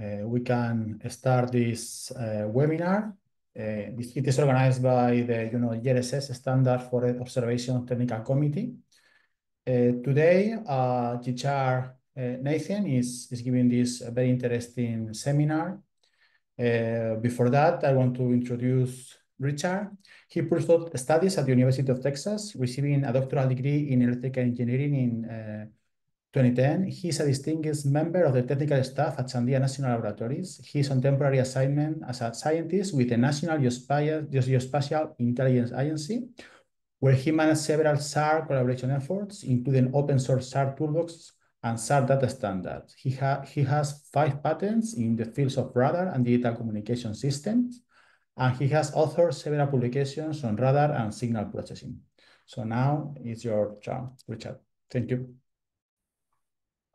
Uh, we can start this uh, webinar. Uh, it is organized by the you know GRSS Standard for Observation Technical Committee. today, uh, Naething is, is giving this very interesting seminar. before that, I want to introduce Richard. He pursued studies at the University of Texas, receiving a doctoral degree in electrical engineering in 2010, he is a distinguished member of the technical staff at Sandia National Laboratories. He is on temporary assignment as a scientist with the National Geospatial Intelligence Agency, where he managed several SAR collaboration efforts, including open source SAR toolbox and SAR data standards. He, ha he has five patents in the fields of radar and digital communication systems, and he has authored several publications on radar and signal processing. So now it's your turn, Richard. Thank you.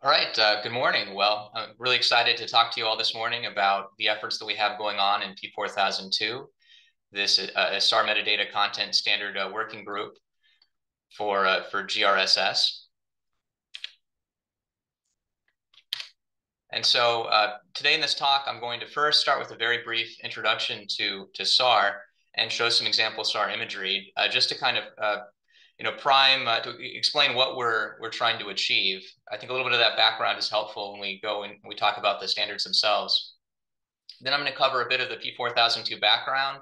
All right, uh, good morning. Well, I'm really excited to talk to you all this morning about the efforts that we have going on in P4002, this uh, SAR metadata content standard uh, working group for, uh, for GRSS. And so uh, today in this talk, I'm going to first start with a very brief introduction to, to SAR and show some example SAR imagery, uh, just to kind of you know, Prime uh, to explain what we're we're trying to achieve. I think a little bit of that background is helpful when we go and we talk about the standards themselves. Then I'm going to cover a bit of the P4002 background,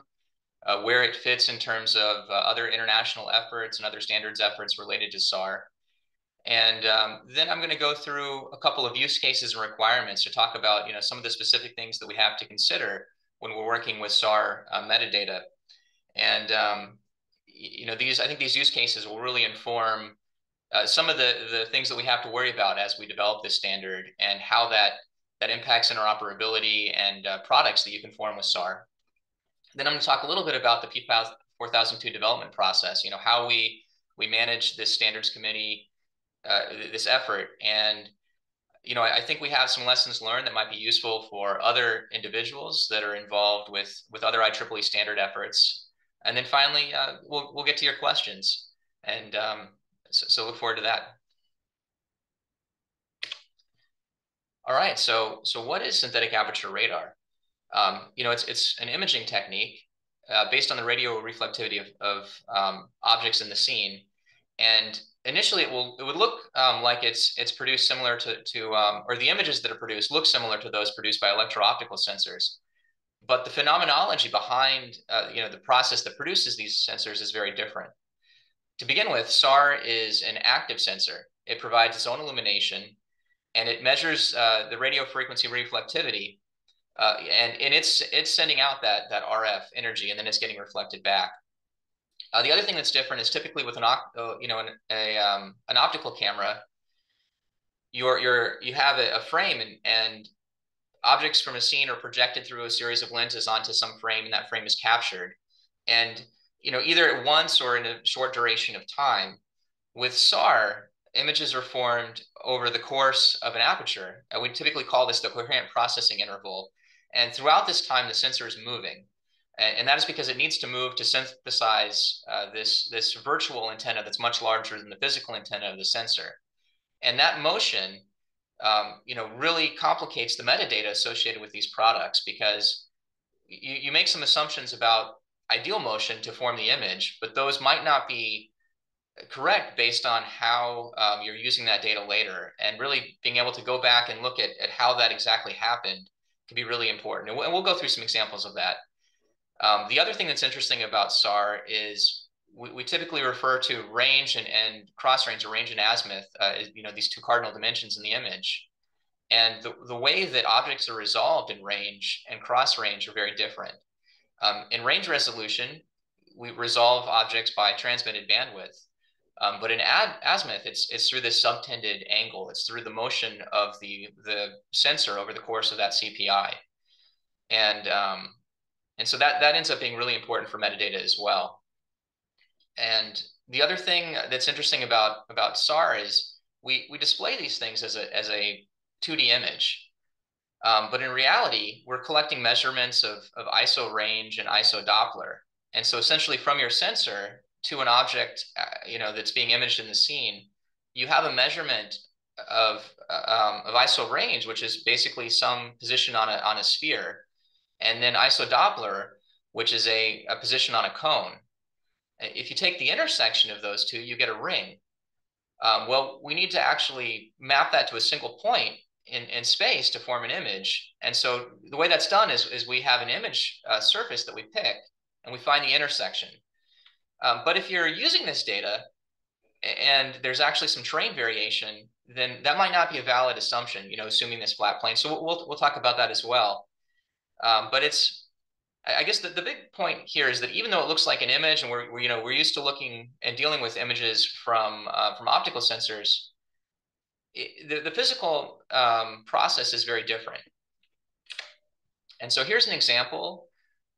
uh, where it fits in terms of uh, other international efforts and other standards efforts related to SAR. And um, then I'm going to go through a couple of use cases and requirements to talk about, you know, some of the specific things that we have to consider when we're working with SAR uh, metadata. And um, you know, these I think these use cases will really inform uh, some of the the things that we have to worry about as we develop this standard and how that that impacts interoperability and uh, products that you can form with SAR. Then I'm going to talk a little bit about the P4002 development process. You know, how we we manage this standards committee, uh, this effort, and you know, I, I, think we have some lessons learned that might be useful for other individuals that are involved with with other IEEE standard efforts and then finally, uh, we'll we'll get to your questions, and um, so, so look forward to that. All right, so so what is synthetic aperture radar? Um, you know, it's it's an imaging technique uh, based on the radio reflectivity of, of um, objects in the scene, and initially it will it would look um, like it's it's produced similar to to um, or the images that are produced look similar to those produced by electro optical sensors but the phenomenology behind uh, you know the process that produces these sensors is very different. To begin with, SAR is an active sensor. It provides its own illumination, and it measures uh, the radio frequency reflectivity, uh, and and it's it's sending out that that RF energy, and then it's getting reflected back. Uh, the other thing that's different is typically with an uh, you know an a, um, an optical camera, you're you're you have a, a frame and and objects from a scene are projected through a series of lenses onto some frame and that frame is captured. And you know either at once or in a short duration of time with sar images are formed over the course of an aperture and we typically call this the coherent processing interval. And throughout this time the sensor is moving. And, and that is because it needs to move to synthesize uh, this this virtual antenna that's much larger than the physical antenna of the sensor. And that motion um, you know, really complicates the metadata associated with these products because you, you make some assumptions about ideal motion to form the image, but those might not be correct based on how um, you're using that data later. And really being able to go back and look at, at how that exactly happened can be really important. And we'll, and we'll go through some examples of that. Um, the other thing that's interesting about SAR is we, we typically refer to range and, and cross range or range and azimuth, uh, you know, these two cardinal dimensions in the image. And the, the way that objects are resolved in range and cross range are very different. Um, in range resolution, we resolve objects by transmitted bandwidth. Um, but in ad, azimuth, it's, it's through this subtended angle. It's through the motion of the, the sensor over the course of that CPI. And, um, and so that, that ends up being really important for metadata as well. And the other thing that's interesting about about SAR is we we display these things as a as a 2D image, um, but in reality, we're collecting measurements of of ISO range and ISO Doppler. And so essentially, from your sensor to an object, uh, you know, that's being imaged in the scene, you have a measurement of um, of iso range, which is basically some position on a on a sphere, and then iso Doppler, which is a, a position on a cone. If you take the intersection of those two, you get a ring. Um, well, we need to actually map that to a single point in, in space to form an image. And so the way that's done is, is we have an image uh, surface that we pick and we find the intersection. Um, but if you're using this data and there's actually some terrain variation, then that might not be a valid assumption, you know, assuming this flat plane. So we'll, we'll talk about that as well. Um, but it's, I guess the, the big point here is that even though it looks like an image and we're, we're you know, we're used to looking and dealing with images from, uh, from optical sensors, it, the, the physical um, process is very different. And so here's an example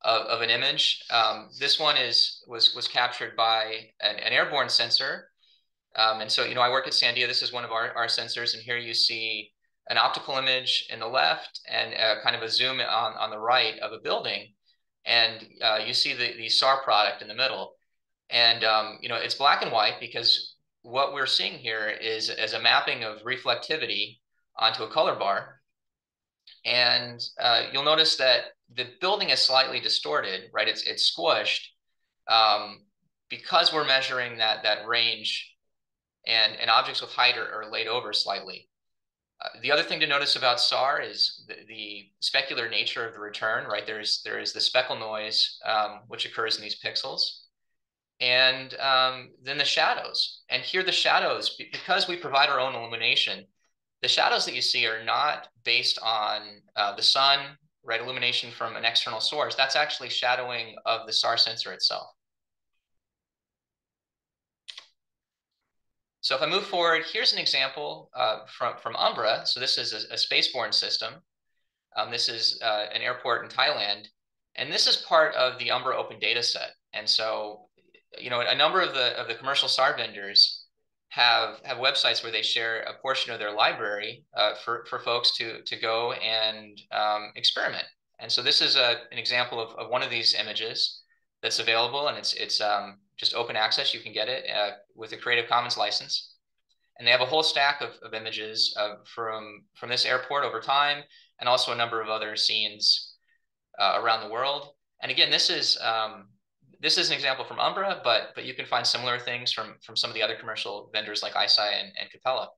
of, of an image. Um, this one is was was captured by an, an airborne sensor. Um, and so, you know, I work at Sandia. This is one of our, our sensors. And here you see an optical image in the left and a, kind of a zoom on, on the right of a building. And uh, you see the, the SAR product in the middle. And, um, you know, it's black and white because what we're seeing here is as a mapping of reflectivity onto a color bar. And uh, you'll notice that the building is slightly distorted, right? It's it's squished um, because we're measuring that that range, and and objects with height are, are laid over slightly. The other thing to notice about SAR is the, the, specular nature of the return, right? There's there is the speckle noise um, which occurs in these pixels, and um, then the shadows. And here the shadows, because we provide our own illumination, the shadows that you see are not based on uh, the sun right, illumination from an external source, that's actually shadowing of the SAR sensor itself. So if I move forward, here's an example uh, from, from Umbra. So this is a, a spaceborne system. Um, this is uh, an airport in Thailand. And this is part of the Umbra open data set. And so, you know, a number of the, of the commercial SAR vendors have have websites where they share a portion of their library uh, for for folks to to go and um, experiment. And so this is a, an example of, of one of these images that's available, and it's it's um, just open access. You can get it uh, with a Creative Commons license. And they have a whole stack of, of images uh, from from this airport over time, and also a number of other scenes uh, around the world. And again, this is um, this is an example from Umbra, but but you can find similar things from from some of the other commercial vendors like ICEYE and, and Capella.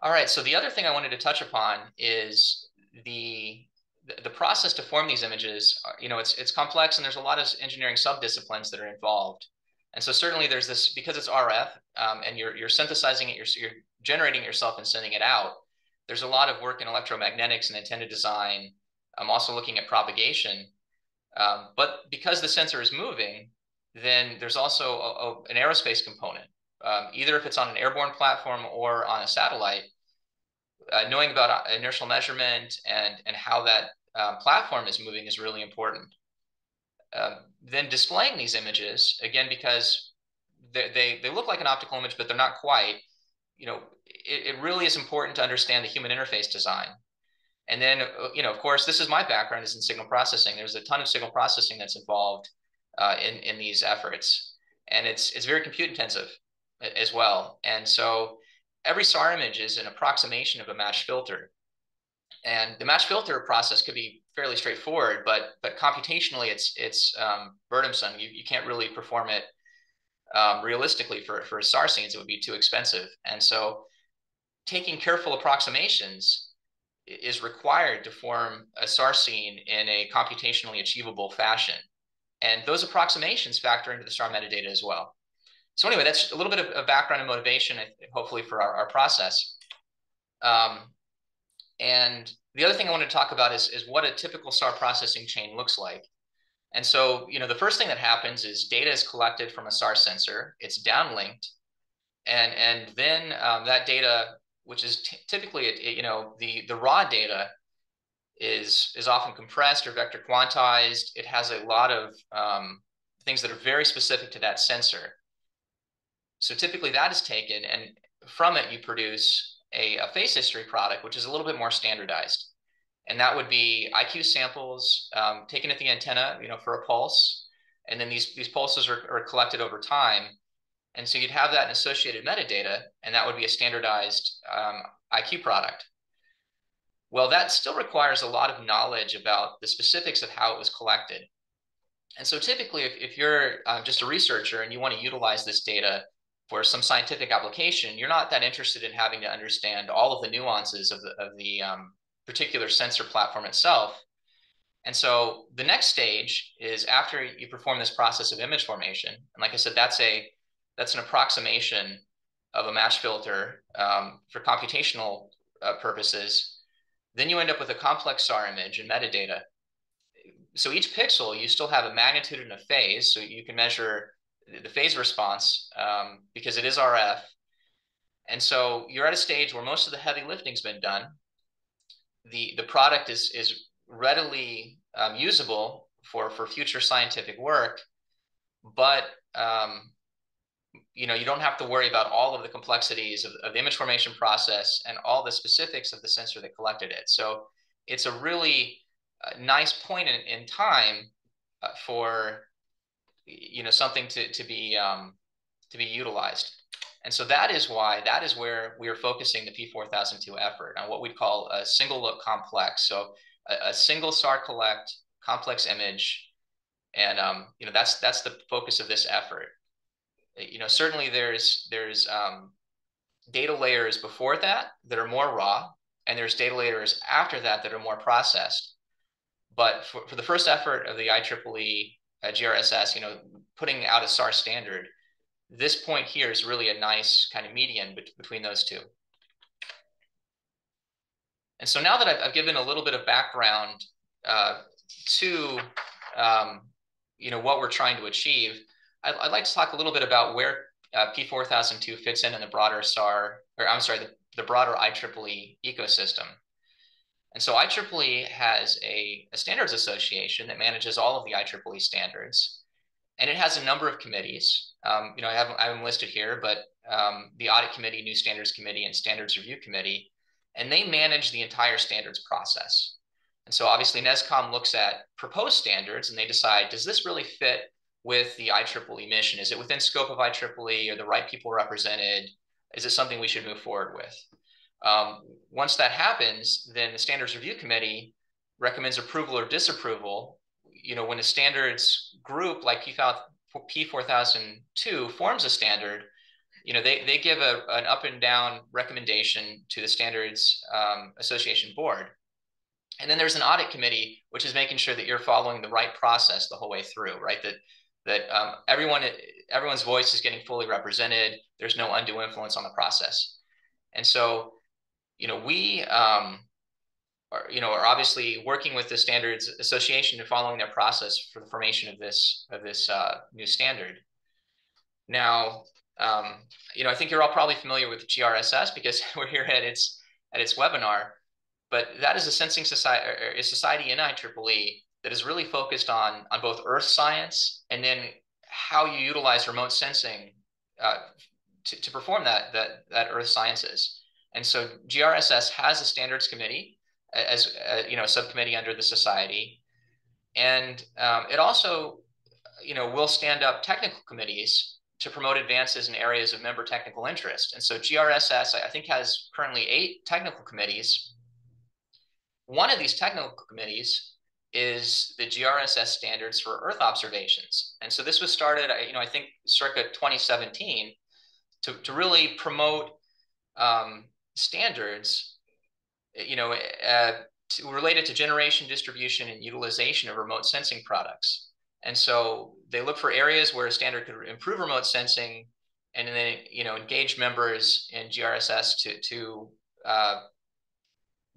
All right, so the other thing I wanted to touch upon is the the process to form these images. Uh, you know, it's it's complex and there's a lot of engineering subdisciplines that are involved. And so certainly there's this because it's RF um, and you're you're synthesizing it, you're you're generating it yourself and sending it out. There's a lot of work in electromagnetics and antenna design I'm also looking at propagation. Um, but because the sensor is moving, then there's also a, a, an aerospace component. Um, either if it's on an airborne platform or on a satellite, uh, knowing about uh, inertial measurement and, and how that uh, platform is moving is really important. Um, then displaying these images, again, because they, they, they look like an optical image, but they're not quite, you know, it, it really is important to understand the human interface design. And then, uh, you know, of course, this is my background is in signal processing. There's a ton of signal processing that's involved uh, in in these efforts, and it's it's very compute intensive as well. And so, every SAR image is an approximation of a matched filter, and the matched filter process could be fairly straightforward, but but computationally, it's it's um, burdensome. You you can't really perform it um, realistically for for SAR scenes. It would be too expensive, and so taking careful approximations is required to form a SAR scene in a computationally achievable fashion. And those approximations factor into the SAR metadata as well. So anyway, that's a little bit of, background and motivation, hopefully for our, our process. Um, and the other thing I want to talk about is, is what a typical SAR processing chain looks like. And so, you know, the first thing that happens is data is collected from a SAR sensor, it's downlinked, and, and then um, that data which is typically, it, you know, the, the raw data is, is often compressed or vector quantized. It has a lot of um, things that are very specific to that sensor. So typically that is taken and from it you produce a, a phase history product, which is a little bit more standardized. And that would be IQ samples um, taken at the antenna, you know, for a pulse. And then these, these pulses are, are collected over time And so you'd have that in associated metadata, and that would be a standardized um, IQ product. Well, that still requires a lot of knowledge about the specifics of how it was collected. And so typically, if, if you're um, just a researcher and you want to utilize this data for some scientific application, you're not that interested in having to understand all of the nuances of the, of the um, particular sensor platform itself. And so the next stage is after you perform this process of image formation. And like I said, that's a that's an approximation of a match filter um, for computational uh, purposes. Then you end up with a complex SAR image and metadata. So each pixel, you still have a magnitude and a phase. So you can measure the phase response um, because it is RF. And so you're at a stage where most of the heavy lifting's been done. The, the product is, is readily um, usable for, for future scientific work, but um, you know, you don't have to worry about all of the complexities of, of the image formation process and all the specifics of the sensor that collected it. So it's a really uh, nice point in, in time uh, for you know something to to be um, to be utilized. And so that is why that is where we are focusing the P4002 effort on what we'd call a single look complex. So a, a single SAR collect complex image, and um, you know that's that's the focus of this effort. You know certainly there's there's um, data layers before that that are more raw, and there's data layers after that that are more processed. But for, for the first effort of the IEEE GRSS, you know, putting out a SAR standard, this point here is really a nice kind of median be between those two. And so now that I've, I've given a little bit of background uh, to, um, you know, what we're trying to achieve, I'd, I'd, like to talk a little bit about where uh, P4002 fits in in the broader SAR, or I'm sorry, the, the broader IEEE ecosystem. And so IEEE has a, a, standards association that manages all of the IEEE standards. And it has a number of committees. Um, you know, I haven't, I haven't listed here, but um, the Audit Committee, New Standards Committee, and Standards Review Committee, and they manage the entire standards process. And so obviously NESCOM looks at proposed standards and they decide, does this really fit with the IEEE mission? Is it within scope of IEEE? Are the right people represented? Is it something we should move forward with? Um, once that happens, then the standards review committee recommends approval or disapproval. You know, when a standards group like P4002 forms a standard, you know, they, they give a, an up and down recommendation to the standards um, association board. And then there's an audit committee, which is making sure that you're following the right process the whole way through, right? That that um, everyone everyone's voice is getting fully represented. There's no undue influence on the process. And so you know, we um, are, you know, are obviously working with the Standards Association and following their process for the formation of this of this uh, new standard. Now, um, you know, I think you're all probably familiar with GRSS because we're here at its at its webinar. But that is a sensing society, a society in IEEE that is really focused on on both Earth science and then how you utilize remote sensing uh, to, to perform that that that Earth sciences. And so GRSS has a standards committee as uh, you know a subcommittee under the society, and um, it also you know will stand up technical committees to promote advances in areas of member technical interest. And so GRSS I think has currently eight technical committees. One of these technical committees is the GRSS standards for Earth observations. And so this was started, you know, I think circa 2017 to, to really promote um, standards, you know, uh, to, related to generation, distribution, and utilization of remote sensing products. And so they look for areas where a standard could improve remote sensing, and then you know engage members in GRSS to to uh,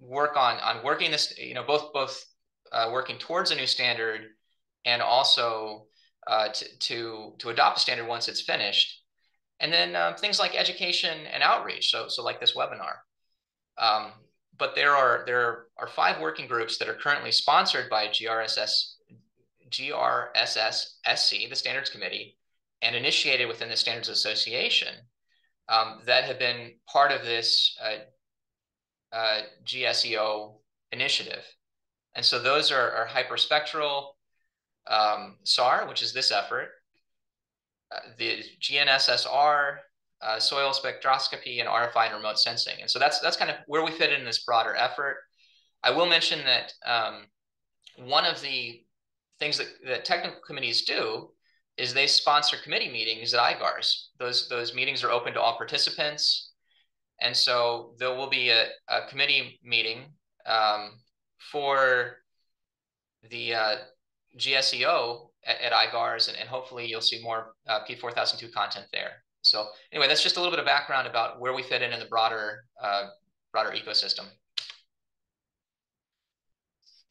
work on on working this, you know, both both uh, working towards a new standard and also uh, to, to to adopt a standard once it's finished. And then um, things like education and outreach. So, so like this webinar. Um, but there are there are five working groups that are currently sponsored by GRSS, GRSS SC, the Standards Committee, and initiated within the Standards Association um, that have been part of this uh, uh, GSEO initiative. And so those are, are hyperspectral um, SAR, which is this effort, the GNSSR, uh, soil spectroscopy, and RFI and remote sensing. And so that's that's kind of where we fit in this broader effort. I will mention that um, one of the things that, that technical committees do is they sponsor committee meetings at IGARSS. Those those meetings are open to all participants, and so there will be a, a committee meeting um, for the uh, GSEO at, at IGARSS, and, and, hopefully you'll see more uh, P4002 content there. So anyway, that's just a little bit of background about where we fit in in the broader uh, broader ecosystem.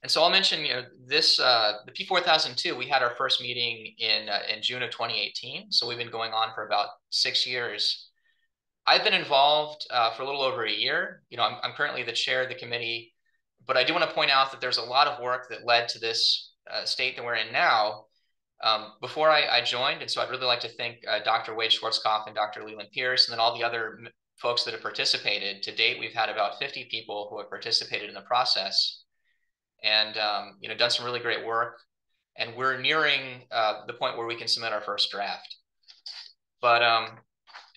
And so I'll mention, you know, this uh, the P4002. We had our first meeting in uh, in June of 2018. So we've been going on for about six years. I've been involved uh, for a little over a year. You know, I'm, I'm currently the chair of the committee, but I do want to point out that there's a lot of work that led to this uh, state that we're in now. Um, before I, I, joined, and so I'd really like to thank uh, Dr. Wade Schwartzkopf and Dr. Leland Pierce, and then all the other folks that have participated. To date, we've had about 50 people who have participated in the process and um, you know done some really great work. And we're nearing uh, the point where we can submit our first draft. But um,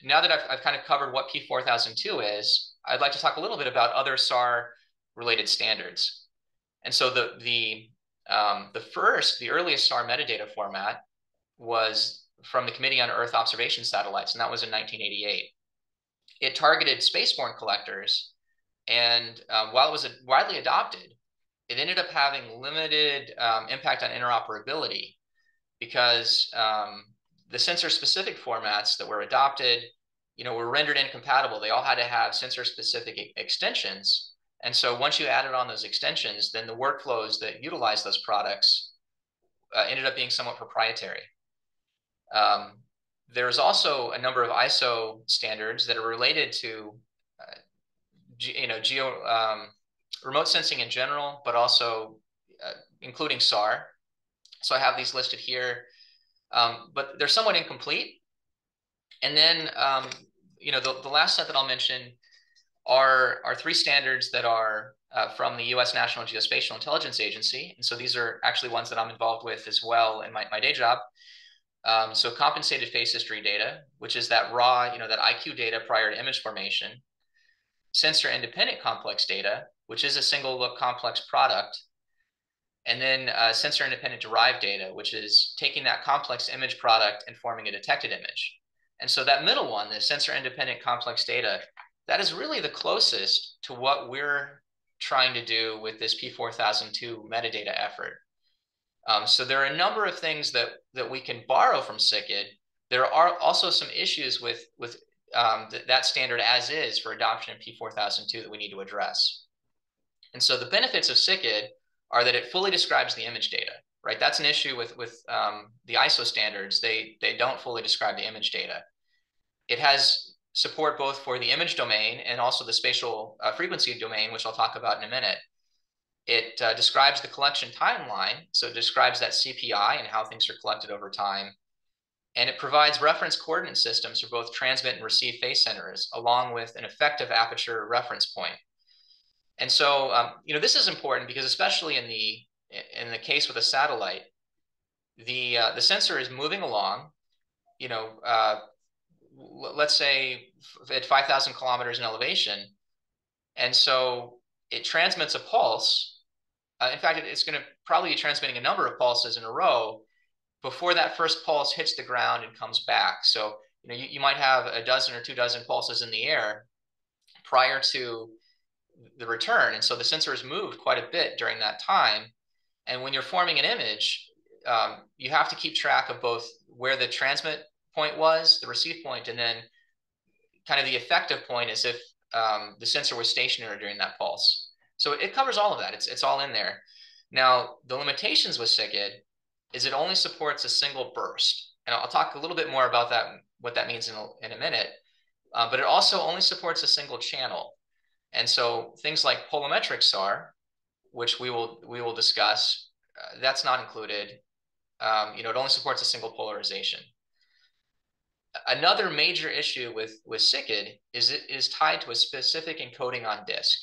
now that I've, I've kind of covered what P4002 is, I'd like to talk a little bit about other SAR related standards. And so the the um, the first, the earliest SAR metadata format was from the Committee on Earth Observation Satellites, and that was in 1988. It targeted spaceborne collectors, and um, while it was widely adopted, it ended up having limited um, impact on interoperability because um, the sensor-specific formats that were adopted, you know, were rendered incompatible. They all had to have sensor-specific extensions. And so once you added on those extensions, then the workflows that utilize those products uh, ended up being somewhat proprietary. Um, there's also a number of ISO standards that are related to, uh, you know, geo um, remote sensing in general, but also uh, including SAR. So I have these listed here, um, but they're somewhat incomplete. And then, um, you know, the, the last set that I'll mention are, are three standards that are uh, from the US National Geospatial Intelligence Agency. And so these are actually ones that I'm involved with as well in my, my day job. Um, so compensated phase history data, which is that raw, you know, that IQ data prior to image formation. Sensor independent complex data, which is a single look complex product. And then uh, sensor independent derived data, which is taking that complex image product and forming a detected image. And so that middle one, the sensor independent complex data, that is really the closest to what we're trying to do with this P4002 metadata effort. Um, so there are a number of things that, that we can borrow from SICD. There are also some issues with, with um, th that standard as is for adoption in P4002 that we need to address. And so the benefits of SICD are that it fully describes the image data, right? That's an issue with, with um, the ISO standards. They, they don't fully describe the image data. It has support both for the image domain and also the spatial uh, frequency domain, which I'll talk about in a minute. It uh, describes the collection timeline. So it describes that CPI and how things are collected over time. And it provides reference coordinate systems for both transmit and receive phase centers, along with an effective aperture reference point. And so, um, you know, this is important because especially in the in the case with a satellite, the uh, the sensor is moving along. You know, uh, let's say at 5,000 kilometers in elevation, and so it transmits a pulse. Uh, in fact, it's going to probably be transmitting a number of pulses in a row before that first pulse hits the ground and comes back. So, you know, you, you might have a dozen or two dozen pulses in the air prior to the return. And so the sensor has moved quite a bit during that time. And when you're forming an image, um, you have to keep track of both where the transmit point was, the receive point, and then kind of the effective point is if um, the sensor was stationary during that pulse. So it covers all of that. It's, it's all in there. Now, the limitations with SICD is it only supports a single burst. And I'll talk a little bit more about that, what that means in a, in a minute. Uh, but it also only supports a single channel. And so things like polarimetric SAR, which we will we will discuss, uh, that's not included. Um, you know, it only supports a single polarization. Another major issue with with SICD is it is tied to a specific encoding on disk.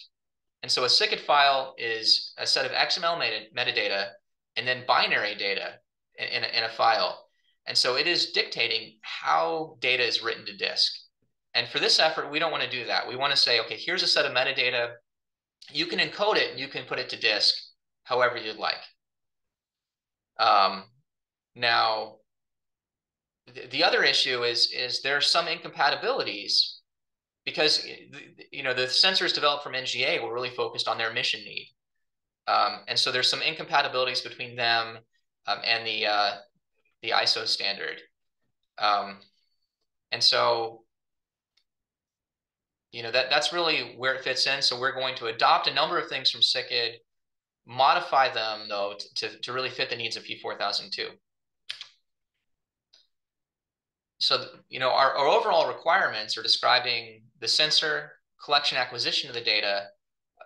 And so a SICD file is a set of XML meta metadata and then binary data in, in, a, in a file. And so it is dictating how data is written to disk. And for this effort, we don't want to do that. We want to say, okay, here's a set of metadata. You can encode it and you can put it to disk however you'd like. Um, now, the other issue is, is there are some incompatibilities because you know the sensors developed from NGA were really focused on their mission need, um, and so there's some incompatibilities between them um, and the uh, the ISO standard, um, and so you know that that's really where it fits in. So we're going to adopt a number of things from SICD, modify them though to to really fit the needs of P4002 so you know our, our overall requirements are describing the sensor collection acquisition of the data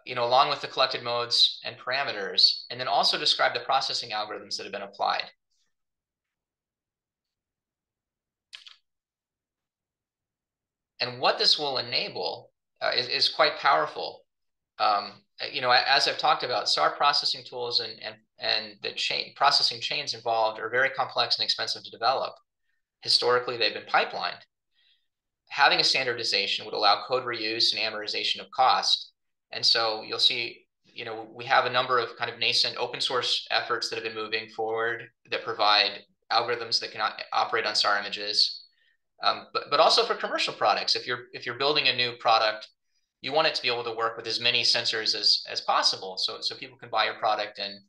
you know along with the collected modes and parameters and then also describe the processing algorithms that have been applied. And what this will enable uh, is, is quite powerful. Um, you know as i've talked about SAR processing tools and and and the chain processing chains involved are very complex and expensive to develop historically they've been pipelined. Having a standardization would allow code reuse and amortization of cost. And so you'll see, you know, we have a number of kind of nascent open source efforts that have been moving forward that provide algorithms that can operate on SAR images. Um, but, but also for commercial products, if you're if you're building a new product, you want it to be able to work with as many sensors as as possible, so so people can buy your product and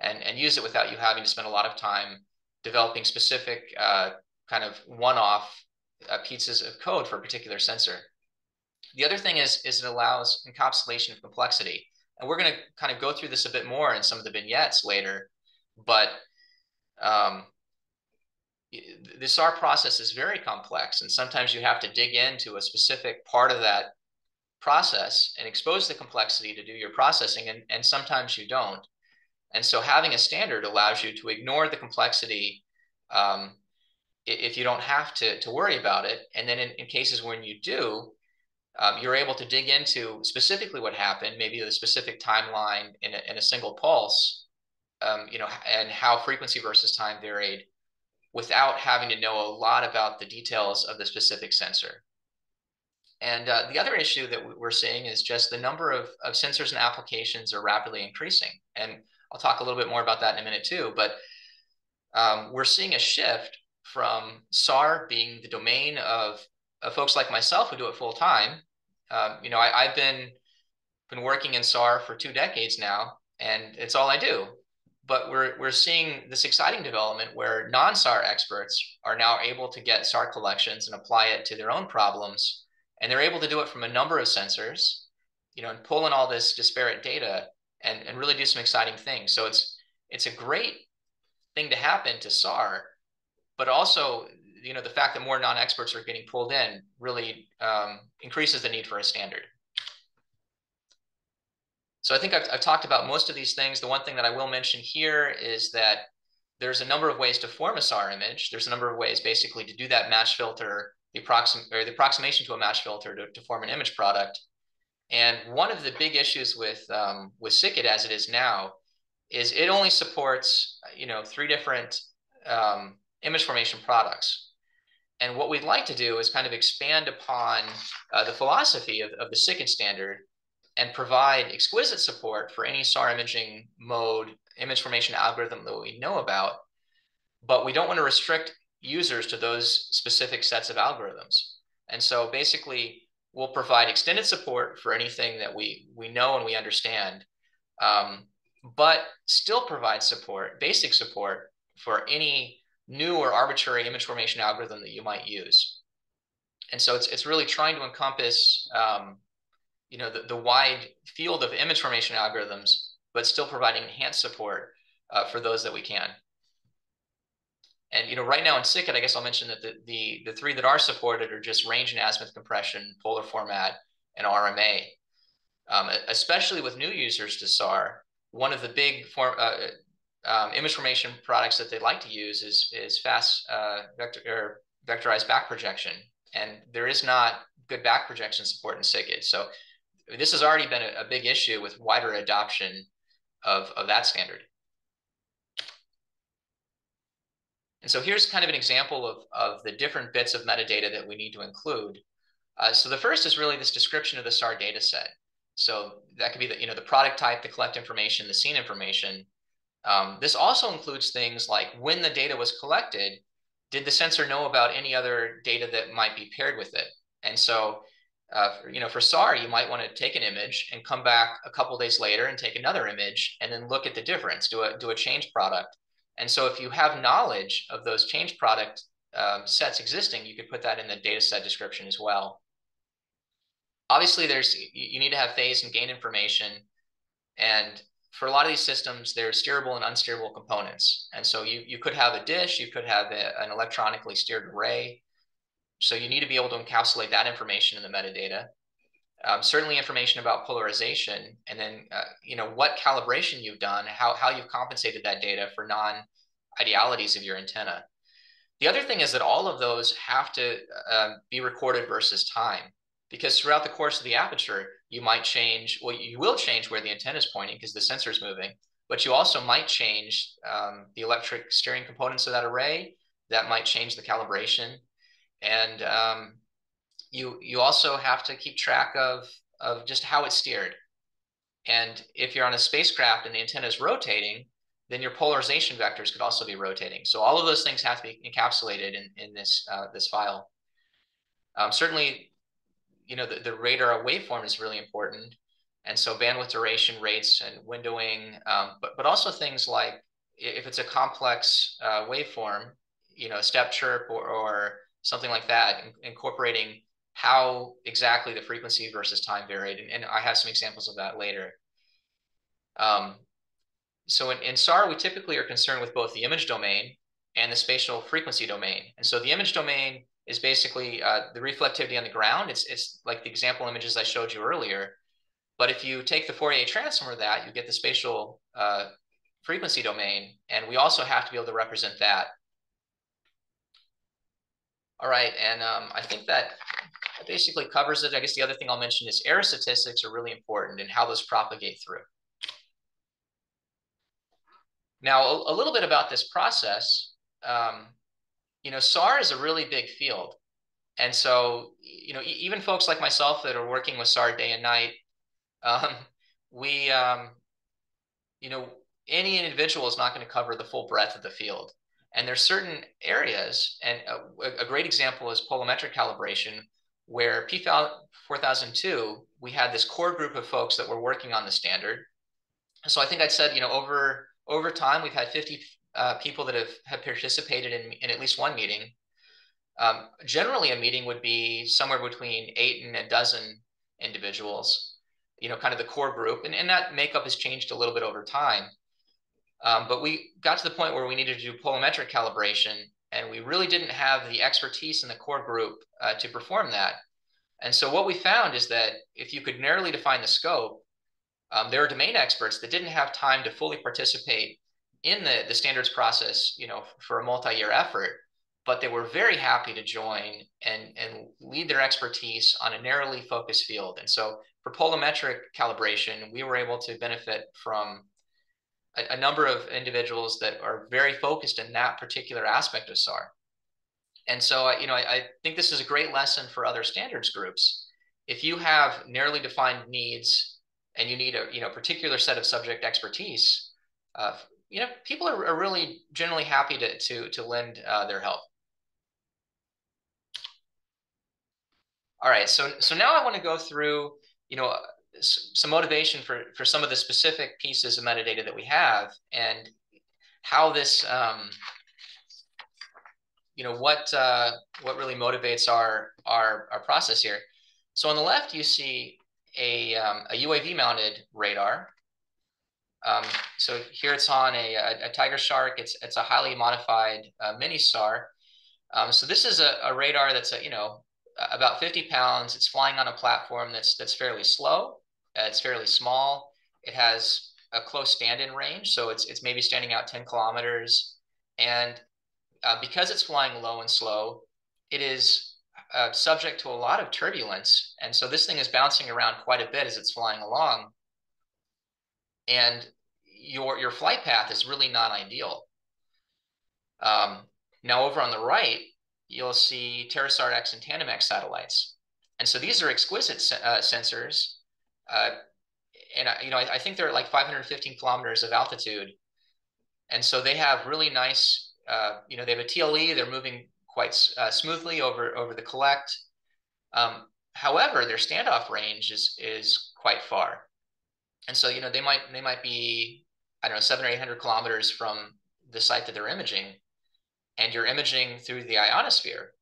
and and use it without you having to spend a lot of time developing specific uh, kind of one-off uh, pieces of code for a particular sensor. The other thing is, is it allows encapsulation of complexity. And we're going to kind of go through this a bit more in some of the vignettes later, but um, the SAR process is very complex. And sometimes you have to dig into a specific part of that process and expose the complexity to do your processing. And, and sometimes you don't. And so having a standard allows you to ignore the complexity um, if you don't have to, to worry about it. And then in, in cases when you do, um, you're able to dig into specifically what happened, maybe the specific timeline in a, in a single pulse, um, you know, and how frequency versus time varied without having to know a lot about the details of the specific sensor. And uh, the other issue that we're seeing is just the number of, of sensors and applications are rapidly increasing. And I'll talk a little bit more about that in a minute too, but um, we're seeing a shift from SAR being the domain of, of folks like myself who do it full time. Um, you know, I, have been been working in SAR for two decades now, and it's all I do. But we're we're seeing this exciting development where non-SAR experts are now able to get SAR collections and apply it to their own problems, and they're able to do it from a number of sensors, you know, and pull in all this disparate data and and really do some exciting things. So it's it's a great thing to happen to SAR but also you know the fact that more non-experts are getting pulled in really um, increases the need for a standard so i think I've, I've talked about most of these things the one thing that i will mention here is that there's a number of ways to form a SAR image. There's a number of ways basically to do that match filter, the, approxim- or the approximation to a match filter to, to form an image product. And one of the big issues with um, with SICD as it is now is it only supports you know three different um, image formation products. And what we'd like to do is kind of expand upon uh, the philosophy of, of the SICD standard and provide exquisite support for any SAR imaging mode, image formation algorithm that we know about. But we don't want to restrict users to those specific sets of algorithms. And so basically, we'll provide extended support for anything that we, we know and we understand, um, but still provide support, basic support for any new or arbitrary image formation algorithm that you might use. And so it's, it's really trying to encompass, um, you know, the, the wide field of image formation algorithms, but still providing enhanced support uh, for those that we can. And you know, right now in SICD, I guess I'll mention that the, the, the three that are supported are just range and azimuth compression, polar format, and RMA. Um, especially with new users to SAR, one of the big form, uh, um, image formation products that they like to use is is fast uh, vector or vectorized back projection, and there is not good back projection support in SICD. So this has already been a, a big issue with wider adoption of of that standard. And so here's kind of an example of, of the different bits of metadata that we need to include. Uh, so the first is really this description of the SAR data set. So that could be the, you know, the product type, the collect information, the scene information. Um, this also includes things like when the data was collected, did the sensor know about any other data that might be paired with it? And so, uh, you know, for SAR, you might want to take an image and come back a couple days later and take another image and then look at the difference, do a, do a change product. And so if you have knowledge of those change product um, sets existing, you could put that in the data set description as well. Obviously, there's you need to have phase and gain information. And for a lot of these systems, there's steerable and unsteerable components. And so you, you could have a dish, you could have a, an electronically steered array. So you need to be able to encapsulate that information in the metadata. Um, certainly information about polarization, and then uh, you know what calibration you've done, how, how you've compensated that data for non-idealities of your antenna. The other thing is that all of those have to uh, be recorded versus time because throughout the course of the aperture, you might change, well, you will change where the antenna is pointing because the sensor is moving, but you also might change um, the electric steering components of that array. That might change the calibration. And um, you, you also have to keep track of, of just how it's steered. And if you're on a spacecraft and the antenna is rotating, then your polarization vectors could also be rotating. So all of those things have to be encapsulated in, in this, uh, this file. Um, certainly, you know, the, the radar waveform is really important. And so bandwidth duration rates and windowing, um, but, but also things like if it's a complex uh, waveform, you know, step chirp or, or something like that, in, incorporating how exactly the frequency versus time varied. And, and I have some examples of that later. Um, so in, in SAR, we typically are concerned with both the image domain and the spatial frequency domain. And so the image domain is basically uh, the reflectivity on the ground. It's, it's like the example images I showed you earlier. But if you take the Fourier transform of that, you get the spatial uh, frequency domain. And we also have to be able to represent that. All right, and um, I think that basically covers it. I guess the other thing I'll mention is error statistics are really important and how those propagate through. Now, a, a little bit about this process. Um, you know, SAR is a really big field. And so, you know, even folks like myself that are working with SAR day and night, um, we, um, you know, any individual is not going to cover the full breadth of the field. And there's certain areas, and a, a great example is polarimetric calibration, where P4002, we had this core group of folks that were working on the standard. So I think I'd said, you know, over over time, we've had 50 uh, people that have, have participated in, in at least one meeting. Um, generally, a meeting would be somewhere between eight and a dozen individuals, you know, kind of the core group. And, and that makeup has changed a little bit over time. Um, but we got to the point where we needed to do polarimetric calibration, and we really didn't have the expertise in the core group uh, to perform that. And so what we found is that if you could narrowly define the scope, um, there are domain experts that didn't have time to fully participate in the, the standards process, you know, for a multi-year effort, but they were very happy to join and, and lead their expertise on a narrowly focused field. And so for polarimetric calibration, we were able to benefit from a, a number of individuals that are very focused in that particular aspect of SAR. And so, you know, I, I think this is a great lesson for other standards groups. If you have narrowly defined needs and you need a you know particular set of subject expertise, uh, you know, people are, are really generally happy to to to lend uh, their help. All right, so so now I want to go through, you know, some motivation for for some of the specific pieces of metadata that we have and how this, um, you know, what uh, what really motivates our our our process here. So on the left, you see a um, a UAV mounted radar um, so here it's on a, a, a, tiger shark. It's it's a highly modified uh, mini SAR. Um, so this is a, a, radar that's a, you know about 50 pounds. It's flying on a platform that's that's fairly slow. Uh, it's fairly small. It has a close stand-in range, so it's it's maybe standing out 10 kilometers. And uh, because it's flying low and slow, it is uh, subject to a lot of turbulence. And so this thing is bouncing around quite a bit as it's flying along and your your flight path is really not ideal. Um, Now over on the right, you'll see TerraSAR X and Tandem X satellites. And so these are exquisite uh, sensors. Uh, and I, you know, I, I, think they're like 515 kilometers of altitude. And so they have really nice, uh, you know, they have a TLE, they're moving quite uh, smoothly over, over the collect. Um, however, their standoff range is, is quite far. And so, you know, they might, they might be, I don't know, seven or 800 kilometers from the site that they're imaging and you're imaging through the ionosphere.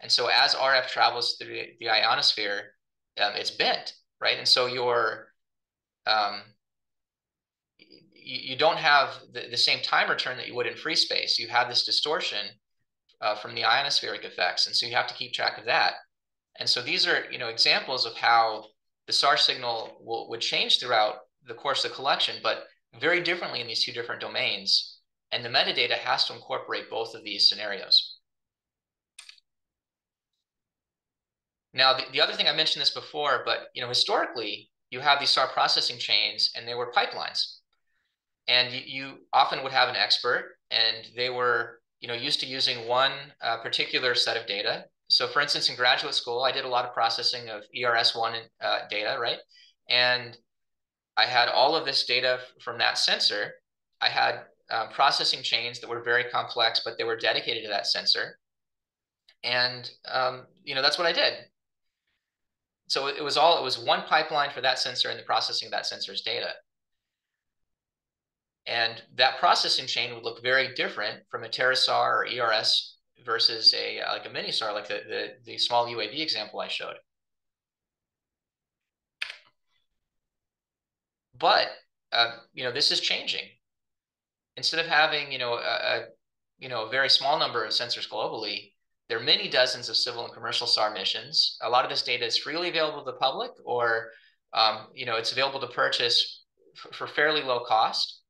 And so as RF travels through the ionosphere, um, it's bent, right? And so your um, you, don't have the, the same time return that you would in free space. You have this distortion uh, from the ionospheric effects, and so you have to keep track of that. And so these are you know examples of how the SAR signal will, would change throughout the course of collection, but very differently in these two different domains. And the metadata has to incorporate both of these scenarios. Now, the, the other thing I mentioned this before, but you know, historically, you have these SAR processing chains and they were pipelines. And you, you often would have an expert and they were you know, used to using one uh, particular set of data. So for instance, in graduate school, I did a lot of processing of ERS1 uh, data, right? And I had all of this data from that sensor. I had uh, processing chains that were very complex, but they were dedicated to that sensor. And, um, you know, that's what I did so it was all it was one pipeline for that sensor and the processing of that sensor's data and that processing chain would look very different from a TerraSAR or ERS versus a like a mini-SAR, like the, the, the small UAV example I showed. But uh, you know this is changing. Instead of having you know a, a you know a very small number of sensors globally, there are many dozens of civil and commercial SAR missions. A lot of this data is freely available to the public, or um, you know, it's available to purchase for fairly low cost.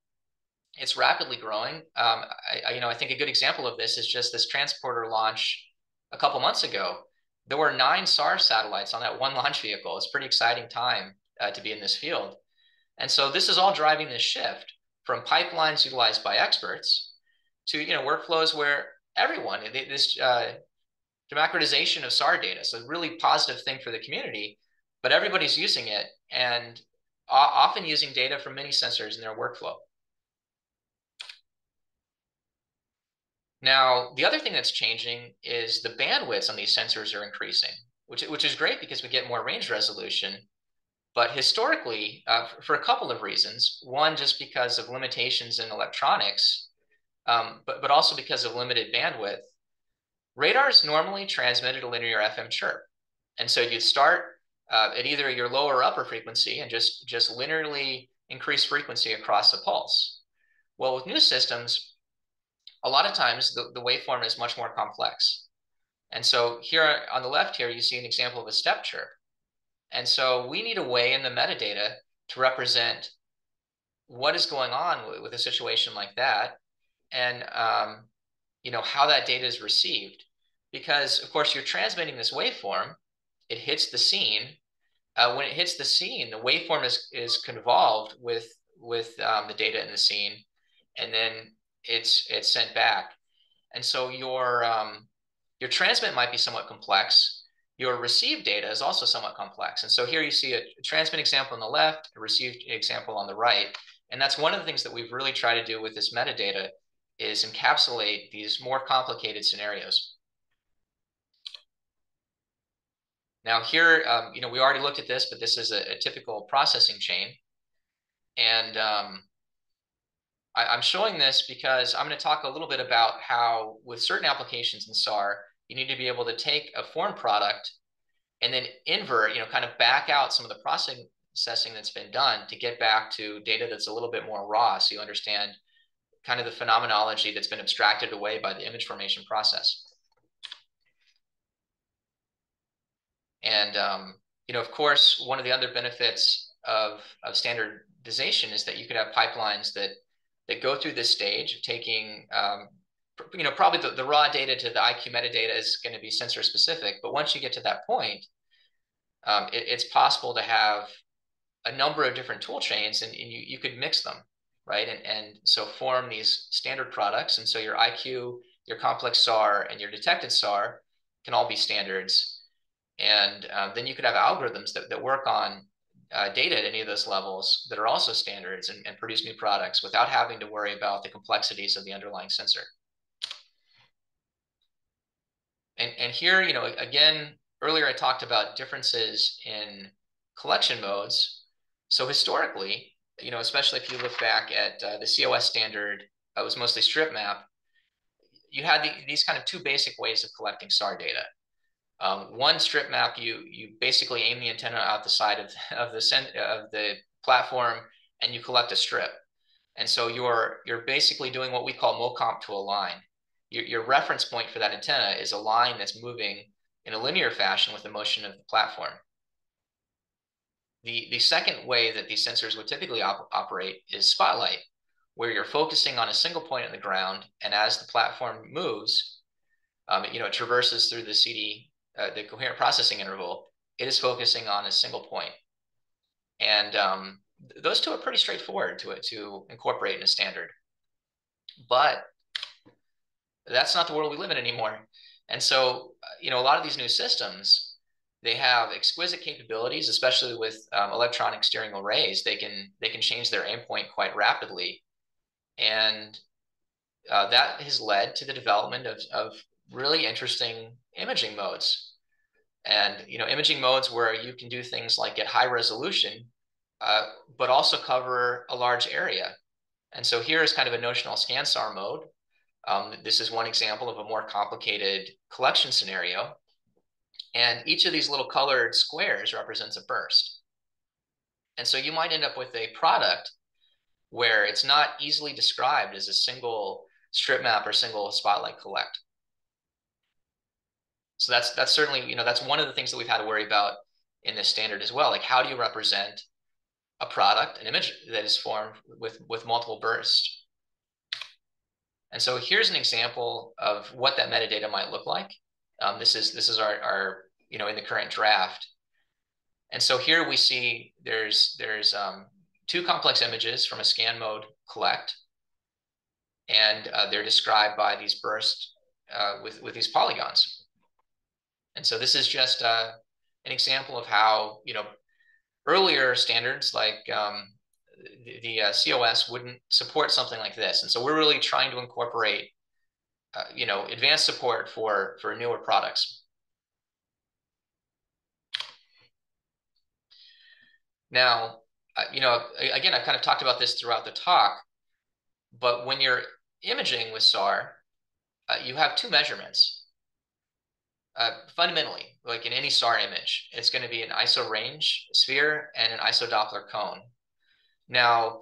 It's rapidly growing. Um, I, I, you know, I think a good example of this is just this transporter launch a couple months ago. There were nine SAR satellites on that one launch vehicle. It's a pretty exciting time uh, to be in this field. And so this is all driving this shift from pipelines utilized by experts to you know workflows where everyone. This uh, democratization of SAR data, so a really positive thing for the community, but everybody's using it and often using data from many sensors in their workflow. Now, the other thing that's changing is the bandwidths on these sensors are increasing, which, which is great because we get more range resolution. But historically, uh, for a couple of reasons, one, just because of limitations in electronics, um, but, but also because of limited bandwidth, radars normally transmitted a linear FM chirp. And so you'd start uh, at either your lower or upper frequency and just, just linearly increase frequency across the pulse. Well, with new systems, a lot of times the, the waveform is much more complex. And so here on the left here, you see an example of a step chirp. And so we need a way in the metadata to represent what is going on with, a situation like that and um, you know how that data is received. Because of course you're transmitting this waveform. It hits the scene. Uh, when it hits the scene the waveform is, is convolved with with um, the data in the scene and then it's it's sent back. And so your um, your transmit might be somewhat complex your received data is also somewhat complex and so here you see a, transmit example on the left a received example on the right and that's one of the things that we've really tried to do with this metadata is encapsulate these more complicated scenarios. Now here, um, you know, we already looked at this, but this is a, a typical processing chain. And um, I, am showing this because I'm going to talk a little bit about how with certain applications in SAR, you need to be able to take a form product and then invert, you know, kind of back out some of the processing that's been done to get back to data that's a little bit more raw so you understand kind of the phenomenology that's been abstracted away by the image formation process. And, um, you know, of course, one of the other benefits of, of standardization is that you could have pipelines that, that go through this stage of taking, um, you know, probably the, the raw data to the IQ metadata is going to be sensor specific. But once you get to that point, um, it, it's possible to have a number of different tool chains and, and you, you could mix them right? And, and so form these standard products. And so your IQ your complex SAR, and your detected SAR can all be standards. And um, then you could have algorithms that, that work on uh, data at any of those levels that are also standards and, and produce new products without having to worry about the complexities of the underlying sensor. And, and here, you know, again, earlier I talked about differences in collection modes. So historically, you know, especially if you look back at uh, the CEOS standard, uh, it was mostly strip map. You had the, these kind of two basic ways of collecting SAR data. Um, one strip map, you you basically aim the antenna out the side of, of the of the platform, and you collect a strip. And so you're you're basically doing what we call MoComp to a line. Your, your reference point for that antenna is a line that's moving in a linear fashion with the motion of the platform. The, the second way that these sensors would typically op operate is spotlight, where you're focusing on a single point in the ground, and as the platform moves, um, you know, it traverses through the CD, uh, the coherent processing interval, it is focusing on a single point. And um, those two are pretty straightforward to, to incorporate in a standard. But that's not the world we live in anymore. And so, uh, you know, a lot of these new systems, they have exquisite capabilities, especially with um, electronic steering arrays. They can they can change their aim point quite rapidly, and uh, that has led to the development of, of really interesting imaging modes. And you know, imaging modes where you can do things like get high resolution, uh, but also cover a large area. And so here is kind of a notional ScanSAR mode um, this is one example of a more complicated collection scenario. And each of these little colored squares represents a burst. And so you might end up with a product where it's not easily described as a single strip map or single spotlight collect. So that's that's certainly, you know, that's one of the things that we've had to worry about in this standard as well. Like how do you represent a product, an image that is formed with, with multiple bursts and so here's an example of what that metadata might look like. Um, this is this is our, our you know in the current draft. And so here we see there's there's um, two complex images from a scan mode collect, and uh, they're described by these bursts uh, with with these polygons. And so this is just uh, an example of how you know earlier standards like um, the, the uh, CEOS wouldn't support something like this. And so we're really trying to incorporate, uh, you know, advanced support for, for newer products. Now, uh, you know, again, I've kind of talked about this throughout the talk, but when you're imaging with SAR, uh, you have two measurements. Uh, fundamentally, like in any SAR image, it's going to be an ISO range sphere and an ISO Doppler cone. Now,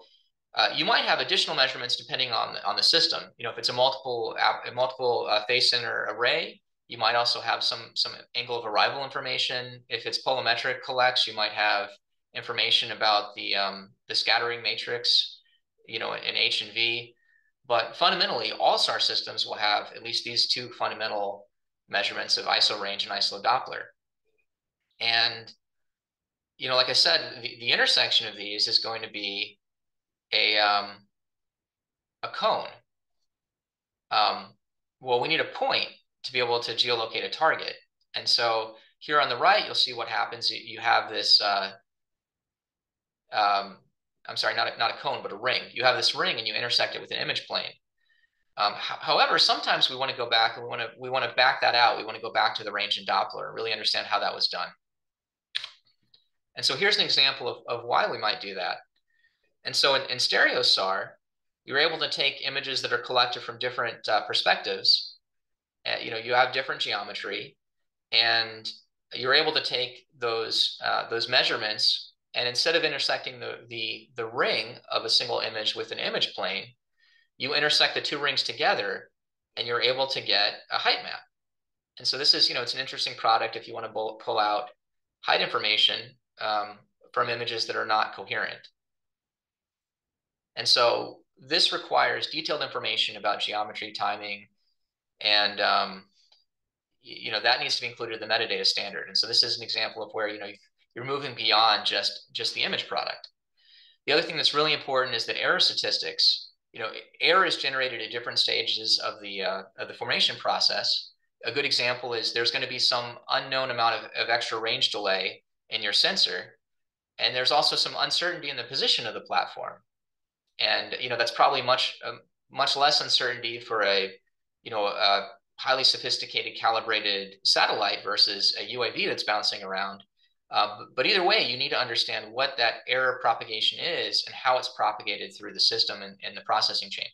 uh, you might have additional measurements depending on on the system. You know, if it's a multiple a multiple uh, phase center array, you might also have some some angle of arrival information. If it's polarimetric collects, you might have information about the um, the scattering matrix, you know, in H and V. But fundamentally, all SAR systems will have at least these two fundamental measurements of ISO range and ISO Doppler. And you know, like I said, the, the intersection of these is going to be a um, a cone. Um, well, we need a point to be able to geolocate a target. And so here on the right, you'll see what happens. You have this, uh, um, I'm sorry, not a, not a cone, but a ring. You have this ring and you intersect it with an image plane. Um, however, sometimes we want to go back and we want to we want to back that out. We want to go back to the range and Doppler and really understand how that was done. And so here's an example of, of why we might do that. And so in, in StereoSAR, you're able to take images that are collected from different uh, perspectives. Uh, you know, you have different geometry, and you're able to take those uh, those measurements, and instead of intersecting the, the the ring of a single image with an image plane, you intersect the two rings together, and you're able to get a height map. And so this is, you know, it's an interesting product if you want to pull out height information um, from images that are not coherent. And so this requires detailed information about geometry, timing, and um, you know that needs to be included in the metadata standard. And so this is an example of where you know you're moving beyond just just the image product. The other thing that's really important is that error statistics you know, error is generated at different stages of the uh, of the formation process. A good example is there's going to be some unknown amount of, of extra range delay in your sensor, and there's also some uncertainty in the position of the platform, and you know that's probably much um, much less uncertainty for a you know a highly sophisticated calibrated satellite versus a UAV that's bouncing around. Uh, but either way, you need to understand what that error propagation is and how it's propagated through the system and, and the processing chain.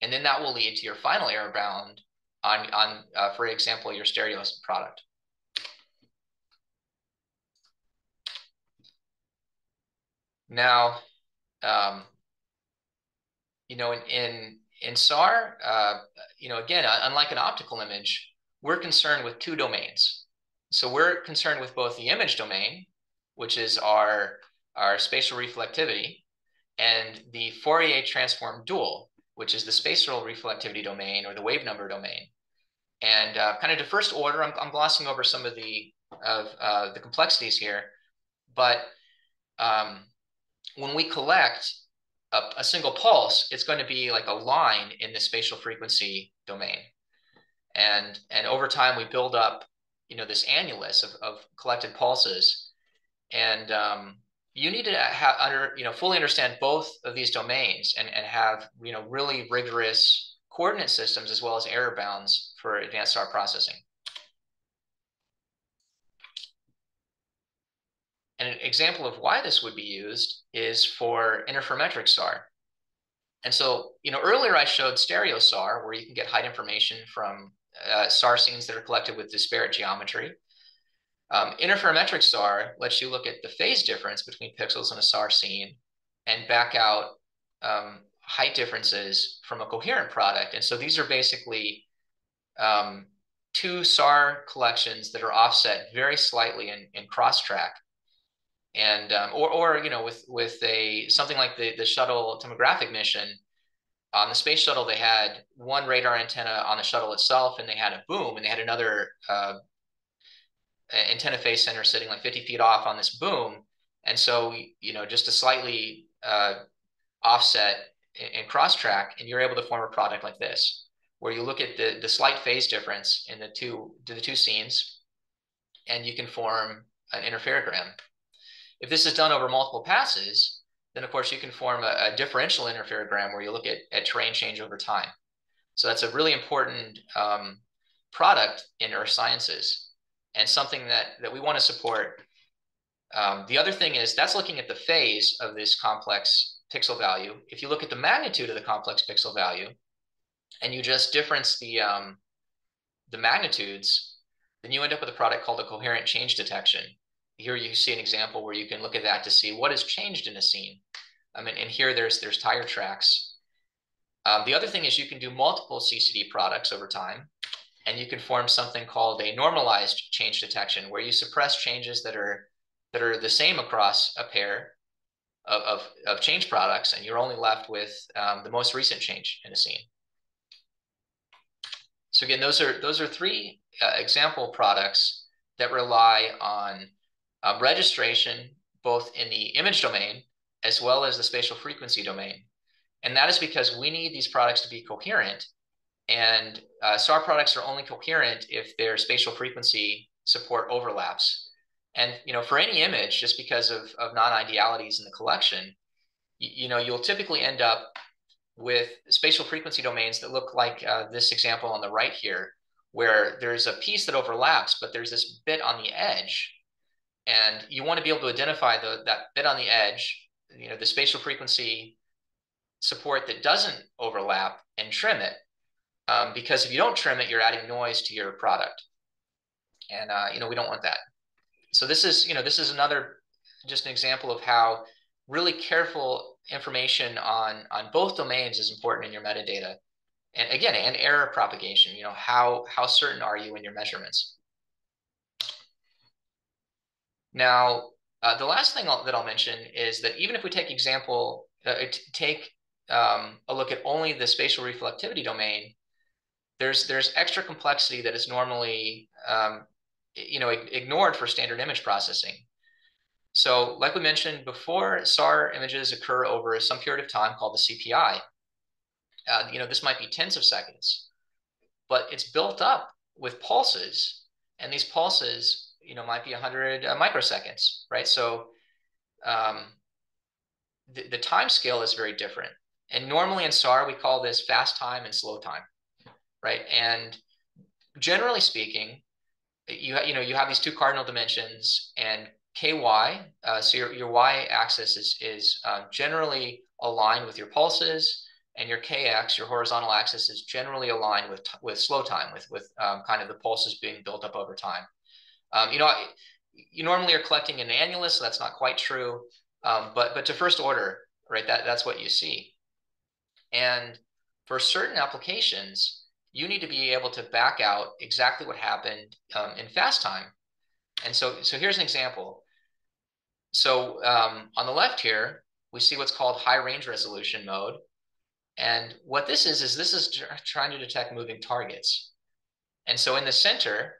And then that will lead to your final error bound on, on uh, for example, your stereo product. Now, um, you know, in, in, in SAR, uh, you know, again, unlike an optical image, we're concerned with two domains so we're concerned with both the image domain, which is our, our spatial reflectivity, and the Fourier transform dual, which is the spatial reflectivity domain or the wave number domain. And uh, kind of to first order, I'm, I'm glossing over some of the of uh, the complexities here, but um, when we collect a, a, single pulse, it's going to be like a line in the spatial frequency domain. And, and over time, we build up you know this annulus of, of collected pulses and um, you need to have under you know fully understand both of these domains and, and have you know really rigorous coordinate systems as well as error bounds for advanced SAR processing. And an example of why this would be used is for interferometric SAR. And so, you know, earlier I showed stereo SAR, where you can get height information from uh, SAR scenes that are collected with disparate geometry. Um, interferometric SAR lets you look at the phase difference between pixels in a SAR scene and back out um, height differences from a coherent product. And so these are basically um, two SAR collections that are offset very slightly in, in cross-track. And um, or, or you know with with a something like the the shuttle topographic mission, on the space shuttle, they had one radar antenna on the shuttle itself, and they had a boom, and they had another uh, antenna phase center sitting like 50 feet off on this boom. And so, you know, just a slightly uh, offset and cross track, and you're able to form a product like this, where you look at the, the slight phase difference in the two the two scenes, and you can form an interferogram. If this is done over multiple passes, then of course you can form a, a, differential interferogram where you look at, at terrain change over time. So that's a really important um, product in earth sciences and something that, that we want to support. Um, the other thing is that's looking at the phase of this complex pixel value. If you look at the magnitude of the complex pixel value and you just difference the, um, the magnitudes, then you end up with a product called a coherent change detection here you see an example where you can look at that to see what has changed in a scene. I mean, and here there's there's tire tracks. Um, the other thing is you can do multiple CCD products over time, and you can form something called a normalized change detection, where you suppress changes that are that are the same across a pair of, of, of change products, and you're only left with um, the most recent change in a scene. So again, those are those are three uh, example products that rely on um, registration both in the image domain as well as the spatial frequency domain. And that is because we need these products to be coherent. And uh, SAR products are only coherent if their spatial frequency support overlaps. And you know, for any image, just because of, of non-idealities in the collection, you, you know, you'll typically end up with spatial frequency domains that look like uh, this example on the right here, where there's a piece that overlaps, but there's this bit on the edge and you want to be able to identify the, that bit on the edge, you know, the spatial frequency support that doesn't overlap and trim it. Um, because if you don't trim it, you're adding noise to your product. And, uh, you know, we don't want that. So this is, you know, this is another, just an example of how really careful information on, on both domains is important in your metadata. And again, and error propagation, you know, how, how certain are you in your measurements? Now, uh, the last thing I'll, that I'll mention is that even if we take example, uh, take um, a look at only the spatial reflectivity domain, there's there's extra complexity that is normally um, you know ignored for standard image processing. So like we mentioned before, SAR images occur over some period of time called the CPI. Uh, you know, this might be tens of seconds, but it's built up with pulses, and these pulses, you know, might be 100 uh, microseconds, right? So um, the, the time scale is very different. And normally in SAR, we call this fast time and slow time, right? And generally speaking, you, you know, you have these two cardinal dimensions and ky, uh, so your, your y-axis is, is uh, generally aligned with your pulses, and your kx, your horizontal axis, is generally aligned with, with slow time, with, with um, kind of the pulses being built up over time. Um, you know, you normally are collecting an annulus, so that's not quite true. Um, but but to first order, right? That that's what you see. And for certain applications, you need to be able to back out exactly what happened um, in fast time. And so so here's an example. So um, on the left here, we see what's called high range resolution mode. And what this is, is this is trying to detect moving targets. And so in the center,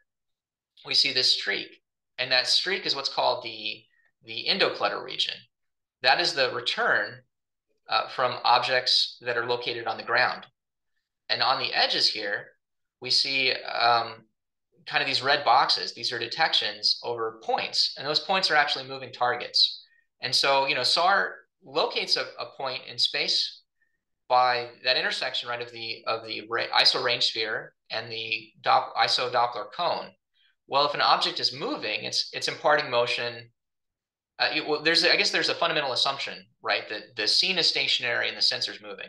we see this streak. And that streak is what's called the, the endoclutter region. That is the return uh, from objects that are located on the ground. And on the edges here, we see um, kind of these red boxes. These are detections over points, and those points are actually moving targets. And so, you know, SAR locates a, a point in space by that intersection, right, of the of the ISO range sphere and the Dop ISO Doppler cone. Well, if an object is moving, it's it's imparting motion uh, well, there's I guess there's a fundamental assumption, right, that the scene is stationary and the sensor's moving.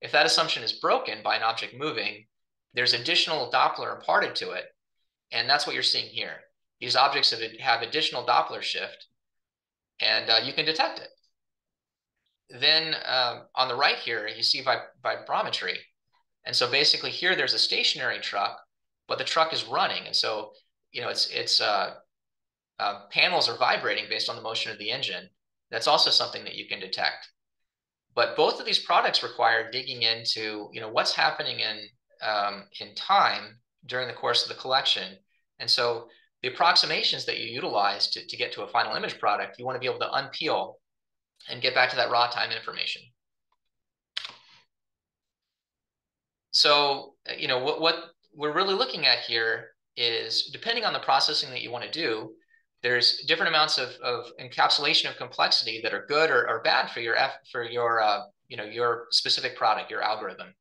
If that assumption is broken by an object moving, there's additional Doppler imparted to it, and that's what you're seeing here. These objects have, have additional Doppler shift, and uh, you can detect it. Then uh, on the right here, you see vib vibrometry. And so basically here, there's a stationary truck, but the truck is running. And so, you know, it's, it's uh, uh, panels are vibrating based on the motion of the engine. That's also something that you can detect. But both of these products require digging into, you know, what's happening in um, in time during the course of the collection. And so the approximations that you utilize to, to get to a final image product, you want to be able to unpeel and get back to that raw time information. So, you know, what, what we're really looking at here is depending on the processing that you want to do, there's different amounts of, of encapsulation of complexity that are good or, or bad for your for your uh, you know your specific product, your algorithm.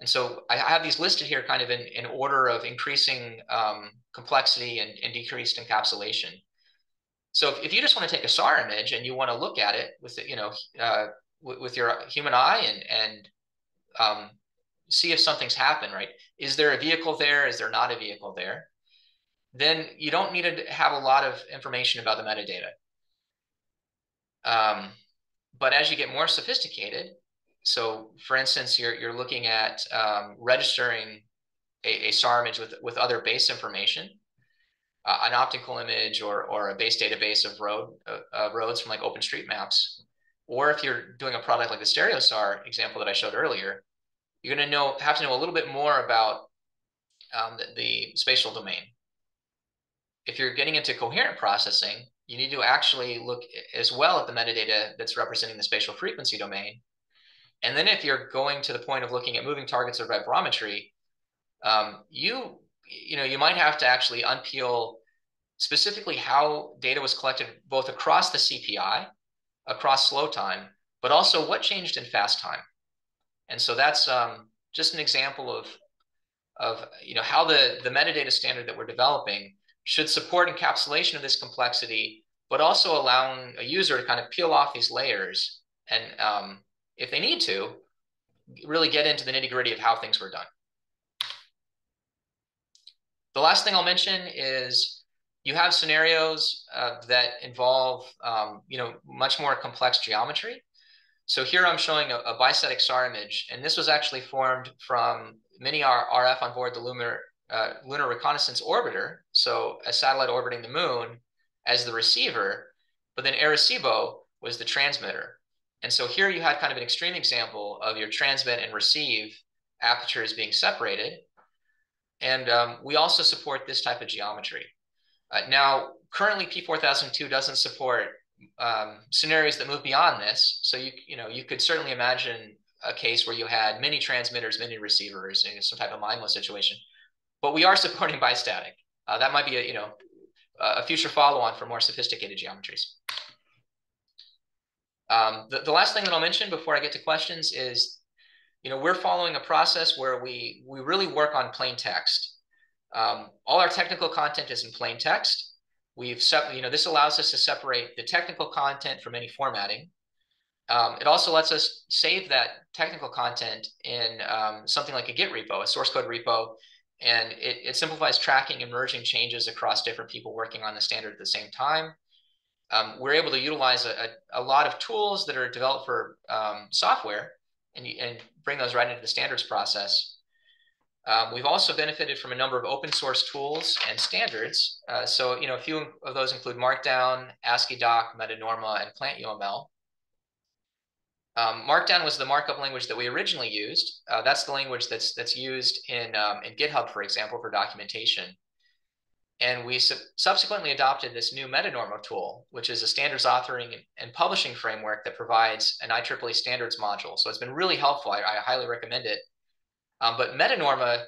And so I have these listed here kind of in, in order of increasing um, complexity and, and decreased encapsulation. So if, if you just want to take a SAR image and you want to look at it with you know uh, with your human eye and and um, see if something's happened, right? Is there a vehicle there? Is there not a vehicle there? then you don't need to have a lot of information about the metadata. Um, but as you get more sophisticated, so for instance, you're, you're looking at um, registering a, a, SAR image with, with other base information, uh, an optical image or, or a base database of road uh, uh, roads from like OpenStreetMaps, or if you're doing a product like the StereoSAR example that I showed earlier, you're going to know have to know a little bit more about um, the, the spatial domain if you're getting into coherent processing, you need to actually look as well at the metadata that's representing the spatial frequency domain. And then if you're going to the point of looking at moving targets or vibrometry, um, you you know you might have to actually unpeel specifically how data was collected both across the CPI, across slow time, but also what changed in fast time. And so that's um, just an example of of you know how the the metadata standard that we're developing should support encapsulation of this complexity, but also allowing a user to kind of peel off these layers and, um, if they need to, really get into the nitty gritty of how things were done. The last thing I'll mention is you have scenarios uh, that involve, um, you know, much more complex geometry. So here I'm showing a, a SAR image, and this was actually formed from Mini-RF on board the Lunar uh, Lunar Reconnaissance Orbiter, so a satellite orbiting the moon, as the receiver, but then Arecibo was the transmitter. And so here you had kind of an extreme example of your transmit and receive apertures being separated. And um, we also support this type of geometry. Uh, now, currently P4002 doesn't support um, scenarios that move beyond this. So you you know you could certainly imagine a case where you had many transmitters, many receivers, in some type of MIMO situation. But we are supporting bistatic. Uh, that might be a you know a future follow-on for more sophisticated geometries. Um, the, the last thing that I'll mention before I get to questions is, you know, we're following a process where we we really work on plain text. Um, all our technical content is in plain text. We've set, you know, this allows us to separate the technical content from any formatting. Um, it also lets us save that technical content in um, something like a Git repo, a source code repo, and it, it, simplifies tracking and merging changes across different people working on the standard at the same time. Um, we're able to utilize a, a, a, lot of tools that are developed for um, software and, and bring those right into the standards process. Um, we've also benefited from a number of open source tools and standards. Uh, so, you know, a few of those include Markdown, AsciiDoc, Metanorma, and PlantUML. Um, Markdown was the markup language that we originally used. Uh, that's the language that's that's used in um, in GitHub, for example, for documentation. And we su subsequently adopted this new Metanorma tool, which is a standards authoring and publishing framework that provides an IEEE standards module. So it's been really helpful. I, I highly recommend it. Um, but Metanorma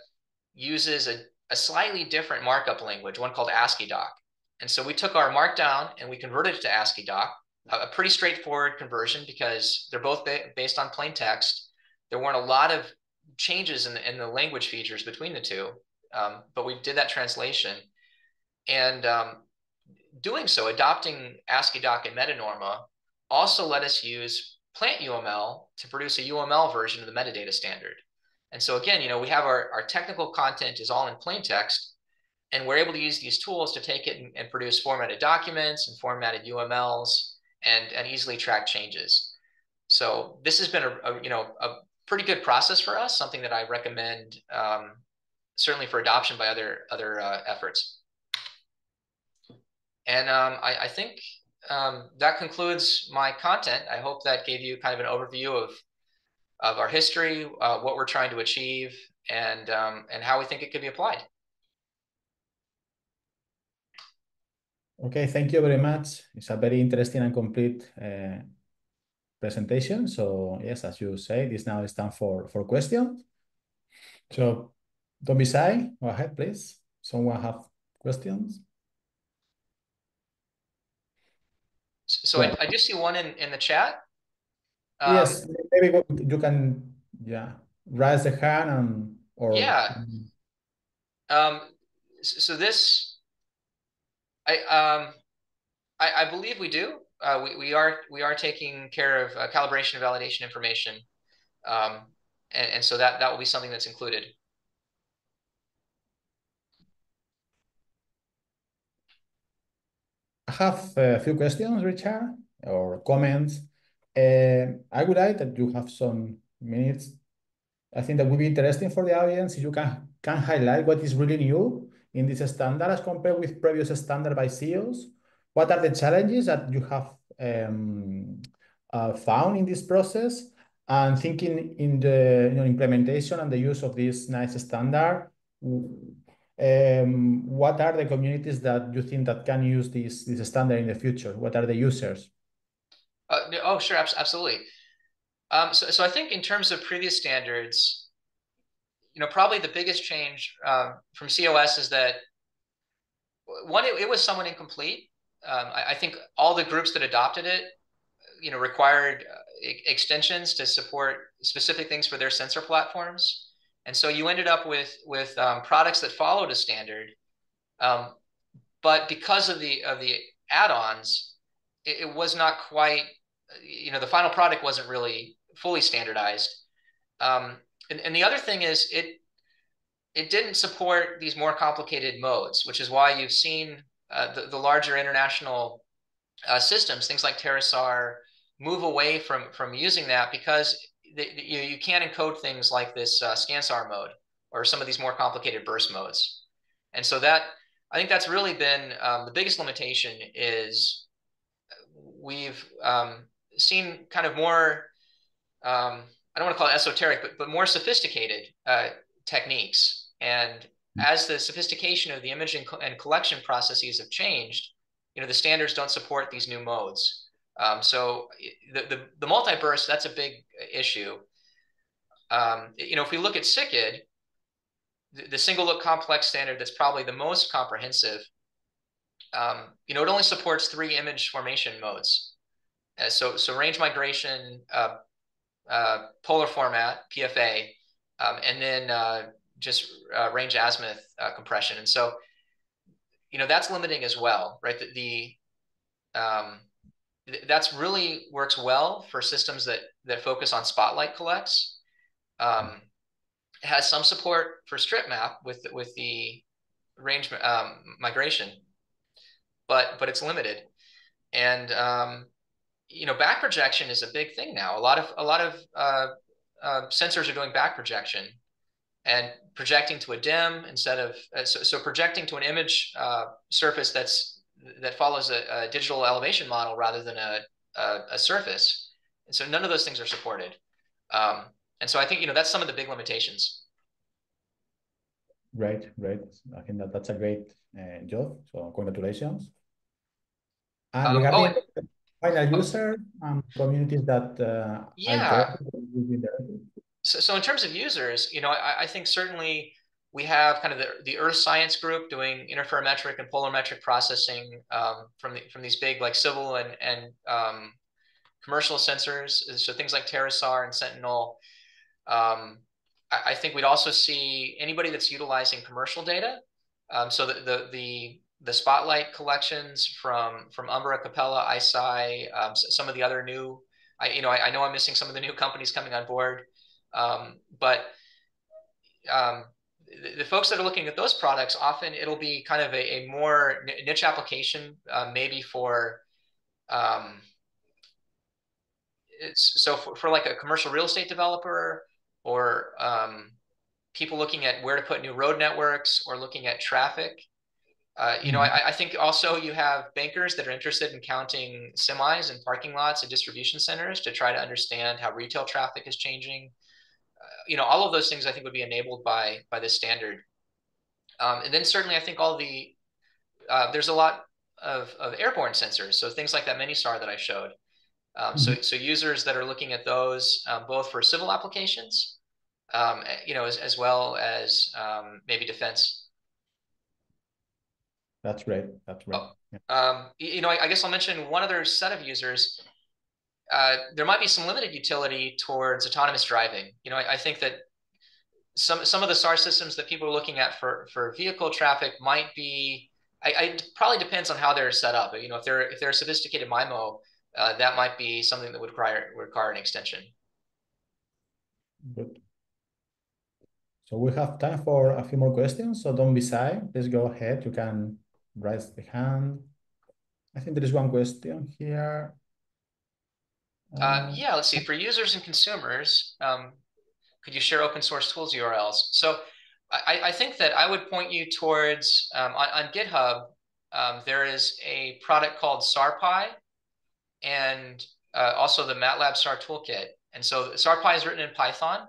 uses a, a slightly different markup language, one called AsciiDoc. And so we took our Markdown and we converted it to AsciiDoc a pretty straightforward conversion because they're both ba based on plain text. There weren't a lot of changes in the, in the language features between the two, um, but we did that translation. And um, doing so, adopting AsciiDoc and Metanorma also let us use PlantUML to produce a UML version of the metadata standard. And so again, you know, we have our, our technical content is all in plain text, and we're able to use these tools to take it and, and produce formatted documents and formatted UMLs and, and easily track changes. So this has been a, a you know a pretty good process for us, something that I recommend um, certainly for adoption by other other uh, efforts. And um, I, I, think um, that concludes my content. I hope that gave you kind of an overview of of our history, uh, what we're trying to achieve, and um, and how we think it could be applied. Okay, thank you very much. It's a very interesting and complete uh, presentation. So yes, as you say, this now is time for, for questions. So don't be shy. Go ahead, please. Someone have questions? So yeah. I, I just see one in, in the chat. Um, yes, maybe you can yeah raise the hand and or yeah. Um, so this I um, I, I believe we do. Uh, we, we are we are taking care of uh, calibration and validation information, um, and, and so that that will be something that's included. I have a few questions, Richard, or comments. Uh, I would like that you have some minutes. I think that would be interesting for the audience if you can can highlight what is really new in this standard as compared with previous standard by CEOS? What are the challenges that you have um, uh, found in this process? And thinking in the you know, implementation and the use of this nice standard, um, what are the communities that you think that can use this, this standard in the future? What are the users? Uh, oh, sure, absolutely. Um, so, so I think in terms of previous standards, you know, probably the biggest change uh, from CEOS is that one, it, it was somewhat incomplete. Um, I, I, think all the groups that adopted it, you know, required uh, extensions to support specific things for their sensor platforms, and so you ended up with with um, products that followed a standard, um, but because of the of the add-ons, it, it, was not quite, you know, the final product wasn't really fully standardized. Um, and, and the other thing is it it didn't support these more complicated modes, which is why you've seen uh, the, the larger international uh, systems, things like TerraSAR, move away from from using that because the, the, you, you can't encode things like this uh, ScanSAR mode or some of these more complicated burst modes. And so that I think that's really been um, the biggest limitation is we've um, seen kind of more um, I don't want to call it esoteric, but, but more sophisticated uh, techniques. And as the sophistication of the imaging and collection processes have changed, you know, the standards don't support these new modes. Um, so the, the, the multi-burst, that's a big issue. Um, you know, if we look at SICD, the, the, single look complex standard that's probably the most comprehensive, um, you know, it only supports three image formation modes. Uh, so, so range migration, uh, uh, polar format, PFA, um, and then uh, just uh, range azimuth uh, compression. And so, you know, that's limiting as well, right? The, the um, that's really works well for systems that that focus on spotlight collects. Um, has some support for strip map with with the range um, migration, but but it's limited. And um, you know, back projection is a big thing now. A lot of a lot of uh, uh, sensors are doing back projection and projecting to a DEM instead of uh, so, so projecting to an image uh, surface that's that follows a, a, digital elevation model rather than a, a, a, surface. And so none of those things are supported. Um, and so I think, you know, that's some of the big limitations. Right, right. I think that that's a great uh, job. So congratulations. Um, regarding oh, final user um, communities that uh, yeah. So, so in terms of users, you know, I, I think certainly we have kind of the, the Earth Science Group doing interferometric and polarimetric processing um, from the, from these big like civil and and um, commercial sensors. So things like TerraSAR and Sentinel. Um, I, I, think we'd also see anybody that's utilizing commercial data. Um, so the, the the the spotlight collections from from Umbra, Capella, ICEYE, um, some of the other new. I you know I, I, know I'm missing some of the new companies coming on board, um, but the, the, folks that are looking at those products, often it'll be kind of a, a more niche application, uh, maybe for, um, it's, so for, for, like a commercial real estate developer or um, people looking at where to put new road networks or looking at traffic. Uh, you know, mm-hmm. I, I, think also you have bankers that are interested in counting semis and parking lots and distribution centers to try to understand how retail traffic is changing you know, all of those things I think would be enabled by by this standard. Um, and then certainly I think all the uh, there's a lot of, of airborne sensors, so things like that MiniSAR that I showed. Um, mm-hmm. So so users that are looking at those um, both for civil applications, um, eh, you know, as, as well as um, maybe defense. That's right. That's right. Oh, yeah. Um, you know, I, I guess I'll mention one other set of users uh, there might be some limited utility towards autonomous driving. You know, I, I, think that some some of the SAR systems that people are looking at for for vehicle traffic might be. I, I probably depends on how they're set up. You know, if they're if they're a sophisticated MIMO, uh, that might be something that would require require an extension. Good. So we have time for a few more questions. So don't be shy. Let's go ahead. You can raise the hand. I think there is one question here. Uh, um, yeah, let's see. For users and consumers, um, could you share open source tools URLs? So I, I think that I would point you towards um, on, on, GitHub. Um, there is a product called SARPy, and uh, also the MATLAB SAR toolkit. And so SARPy is written in Python,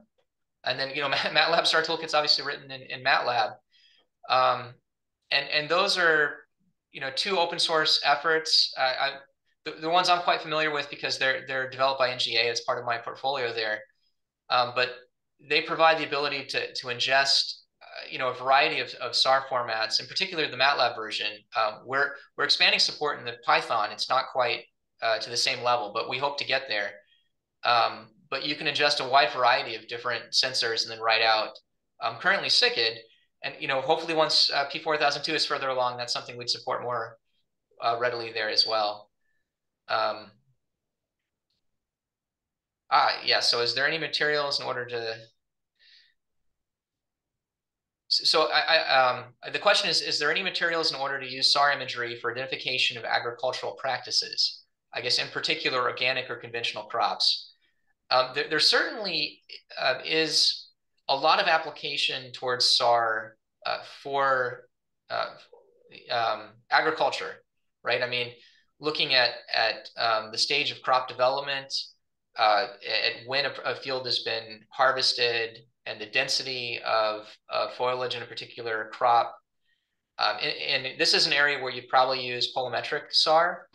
and then you know MATLAB SAR toolkit is obviously written in, in MATLAB. Um, and and those are you know two open source efforts. Uh, I, the, the ones I'm quite familiar with because they're they're developed by NGA as part of my portfolio there. Um, but they provide the ability to to ingest uh, you know a variety of, of SAR formats, in particular the MATLAB version. Um, we're we're expanding support in the Python. It's not quite uh, to the same level, but we hope to get there. Um, but you can ingest a wide variety of different sensors and then write out. Um, currently SICD, and you know hopefully once uh, P4002 is further along, that's something we'd support more uh, readily there as well. Um, ah, yeah. So is there any materials in order to, so I, I um, the question is, is there any materials in order to use SAR imagery for identification of agricultural practices? I guess in particular, organic or conventional crops. Um, there, there, certainly uh, is a lot of application towards SAR uh, for uh, um, agriculture, right? I mean, looking at at um, the stage of crop development, uh, at when a, a, field has been harvested, and the density of, of foliage in a particular crop. Um, and, and, this is an area where you'd probably use polarimetric SAR.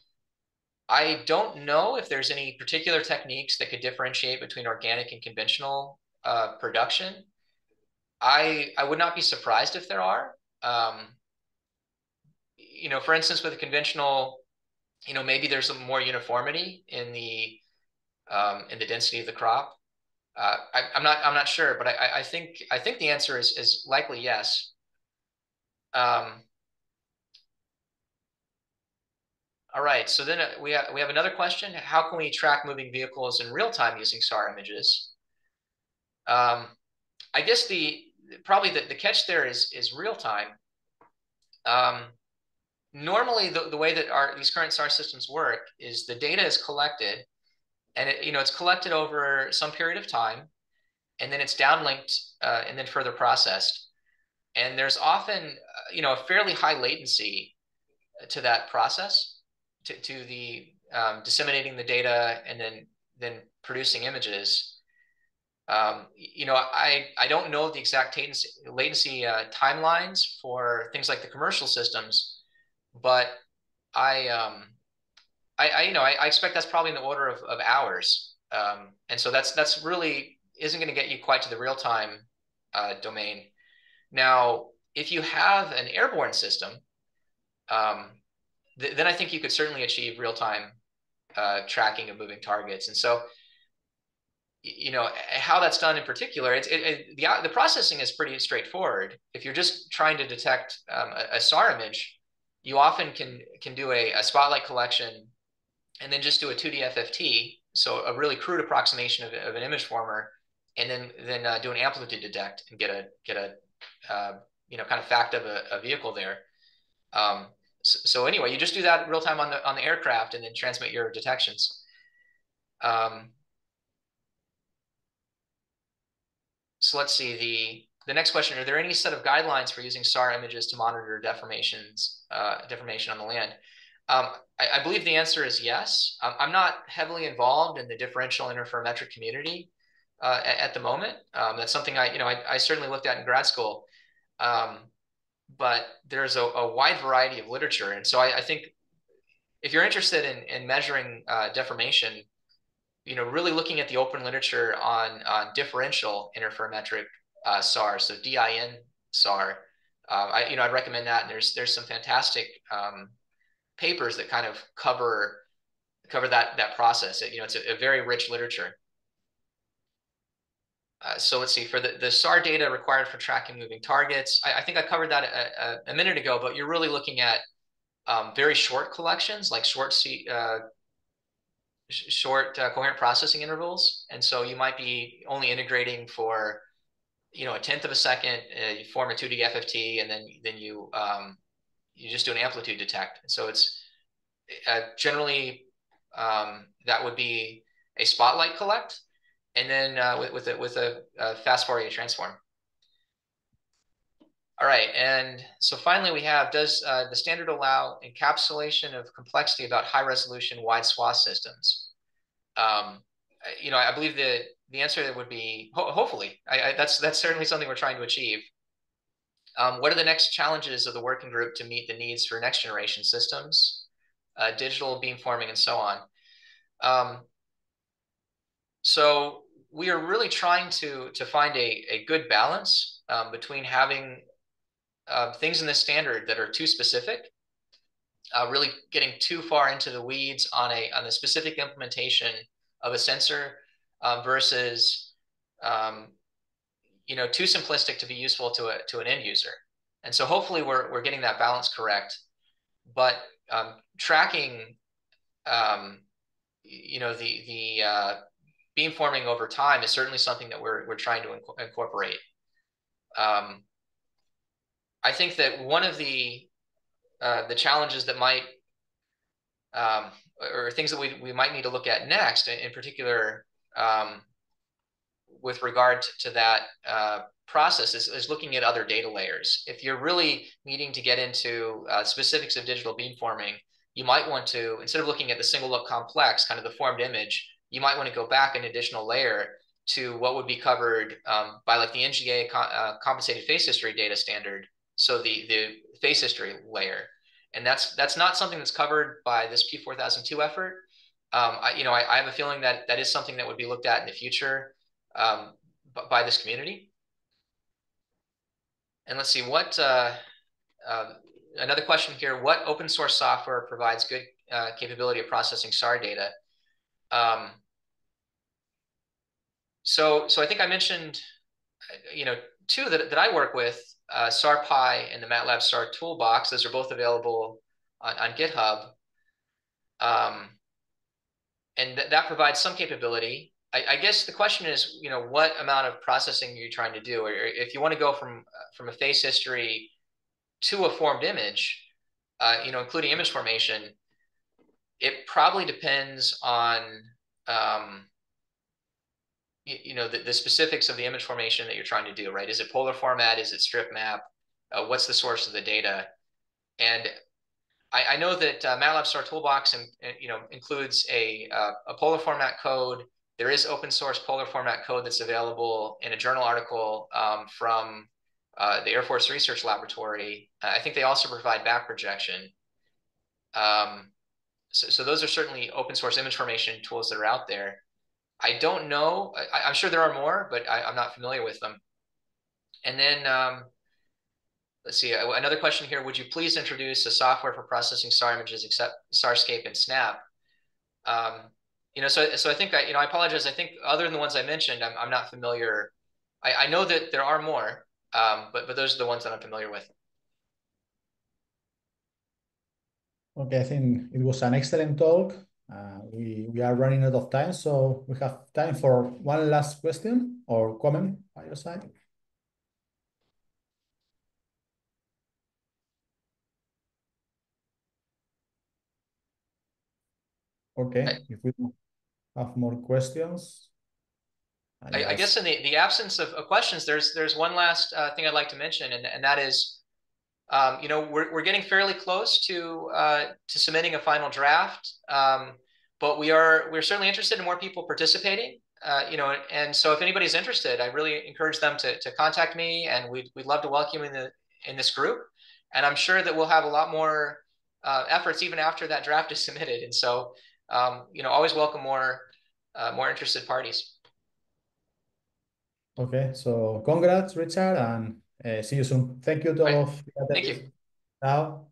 I don't know if there's any particular techniques that could differentiate between organic and conventional uh, production. I I would not be surprised if there are. Um, you know, for instance, with a conventional, you know, maybe there's some more uniformity in the um, in the density of the crop. Uh, I, am not I'm not sure, but I, I think I think the answer is is likely yes. Um, all right, so then uh, we have, we have another question. How can we track moving vehicles in real time using SAR images? Um, I guess the probably the, the catch there is is real time. Um, normally, the, the way that our these current SAR systems work is the data is collected, and it, you know it's collected over some period of time, and then it's downlinked uh, and then further processed. And there's often uh, you know a fairly high latency to that process, to, to the um, disseminating the data and then then producing images. Um, you know, I, I don't know the exact latency, latency uh, timelines for things like the commercial systems, but I, um, I, I you know, I, I, expect that's probably in the order of, of hours. Um, and so that's, that's really isn't going to get you quite to the real time uh, domain. Now, if you have an airborne system, um, th then I think you could certainly achieve real time uh, tracking of moving targets. And so you know how that's done in particular it's it, it, the the processing is pretty straightforward. If you're just trying to detect um, a, a, SAR image you often can can do a, a, spotlight collection and then just do a 2D FFT so a really crude approximation of, of an image former and then then uh, do an amplitude detect and get a get a uh, you know kind of fact of a, a vehicle there. Um, so, so, anyway you just do that real time on the on the aircraft and then transmit your detections. Um, so let's see the the next question: Are there any set of guidelines for using SAR images to monitor deformations, uh, deformation on the land? Um, I, I, believe the answer is yes. Um, I'm not heavily involved in the differential interferometric community uh, at, at, the moment. Um, that's something I, you know, I, I, certainly looked at in grad school, um, but there's a, a, wide variety of literature, and so I, I think if you're interested in, in measuring uh, deformation you know, really looking at the open literature on, on differential interferometric uh, SAR, so DIN SAR. Uh, I, you know, I'd recommend that. And there's there's some fantastic um, papers that kind of cover cover that that process. It, you know, it's a, a very rich literature. Uh, so let's see, for the, the SAR data required for tracking moving targets, I, I think I covered that a, a, a, minute ago, but you're really looking at um, very short collections, like short C, uh, short uh, coherent processing intervals. And so you might be only integrating for, you know, a tenth of a second, uh, you form a 2D FFT, and then, then you, um, you just do an amplitude detect. So it's uh, generally, um, that would be a spotlight collect, and then uh, with, with, a, with a, a fast Fourier transform. All right, and so finally we have, does uh, the standard allow encapsulation of complexity about high resolution wide swath systems? Um, you know, I believe the, the answer would be ho hopefully. I, I, that's, that's certainly something we're trying to achieve. Um, what are the next challenges of the working group to meet the needs for next generation systems, uh, digital beamforming, and so on? Um, so we are really trying to, to find a, a good balance um, between having uh, things in the standard that are too specific, uh, really getting too far into the weeds on a on the specific implementation of a sensor um, versus um, you know too simplistic to be useful to a to an end user. And so hopefully we're we're getting that balance correct. But um, tracking, um, you know, the the uh, beamforming over time is certainly something that we're we're trying to inc incorporate. Um, I think that one of the uh, the challenges that might um, or things that we, we might need to look at next, in particular, um, with regard to, to that uh, process, is, is, looking at other data layers. If you're really needing to get into uh, specifics of digital beamforming, you might want to, instead of looking at the single look complex, kind of the formed image, you might want to go back an additional layer to what would be covered um, by like the NGA co uh, compensated phase history data standard so the the phase history layer, and that's that's not something that's covered by this P4002 effort. Um, I, you know, I, I, have a feeling that that is something that would be looked at in the future um, by this community. And let's see what uh, uh, another question here: What open source software provides good uh, capability of processing SAR data? Um, so, so I think I mentioned, you know, two that, that I work with, uh, SARPy and the MATLAB SAR Toolbox. Those are both available on, on GitHub. Um, and th that provides some capability. I, I, guess the question is, you know, what amount of processing are you trying to do? Or if you want to go from from a phase history to a formed image, uh, you know, including image formation, it probably depends on um, you, know the, the specifics of the image formation that you're trying to do right is it polar format is it strip map uh, what's the source of the data and I, I know that uh, MATLAB SAR Toolbox and, you know includes a, uh, a polar format code there is open source polar format code that's available in a journal article um, from uh, the Air Force Research Laboratory. Uh, I think they also provide back projection. Um, so, so those are certainly open source image formation tools that are out there. I don't know. I, am sure there are more, but I, am not familiar with them. And then um, let's see, uh, another question here. Would you please introduce a software for processing SAR images except SARscape and Snap? Um, you know, so, so I think, I, you know, I apologize. I think other than the ones I mentioned, I'm, I'm not familiar. I, I know that there are more, um, but, but those are the ones that I'm familiar with. Okay, I think it was an excellent talk. Uh, we, we are running out of time, so we have time for one last question or comment by your side. Okay, if we have more questions. I, I, guess in the, the absence of, of questions, there's there's one last uh, thing I'd like to mention, and, and that is um, you know, we're, we're getting fairly close to uh, to submitting a final draft, um, but we are we're certainly interested in more people participating. Uh, you know, and so if anybody's interested, I really encourage them to, to contact me, and we'd, we'd love to welcome you in the in this group. And I'm sure that we'll have a lot more uh, efforts even after that draft is submitted. And so, um, you know, always welcome more uh, more interested parties. Okay, so congrats, Richard, and Uh, see you soon. Thank you to all of Thank you. Ciao.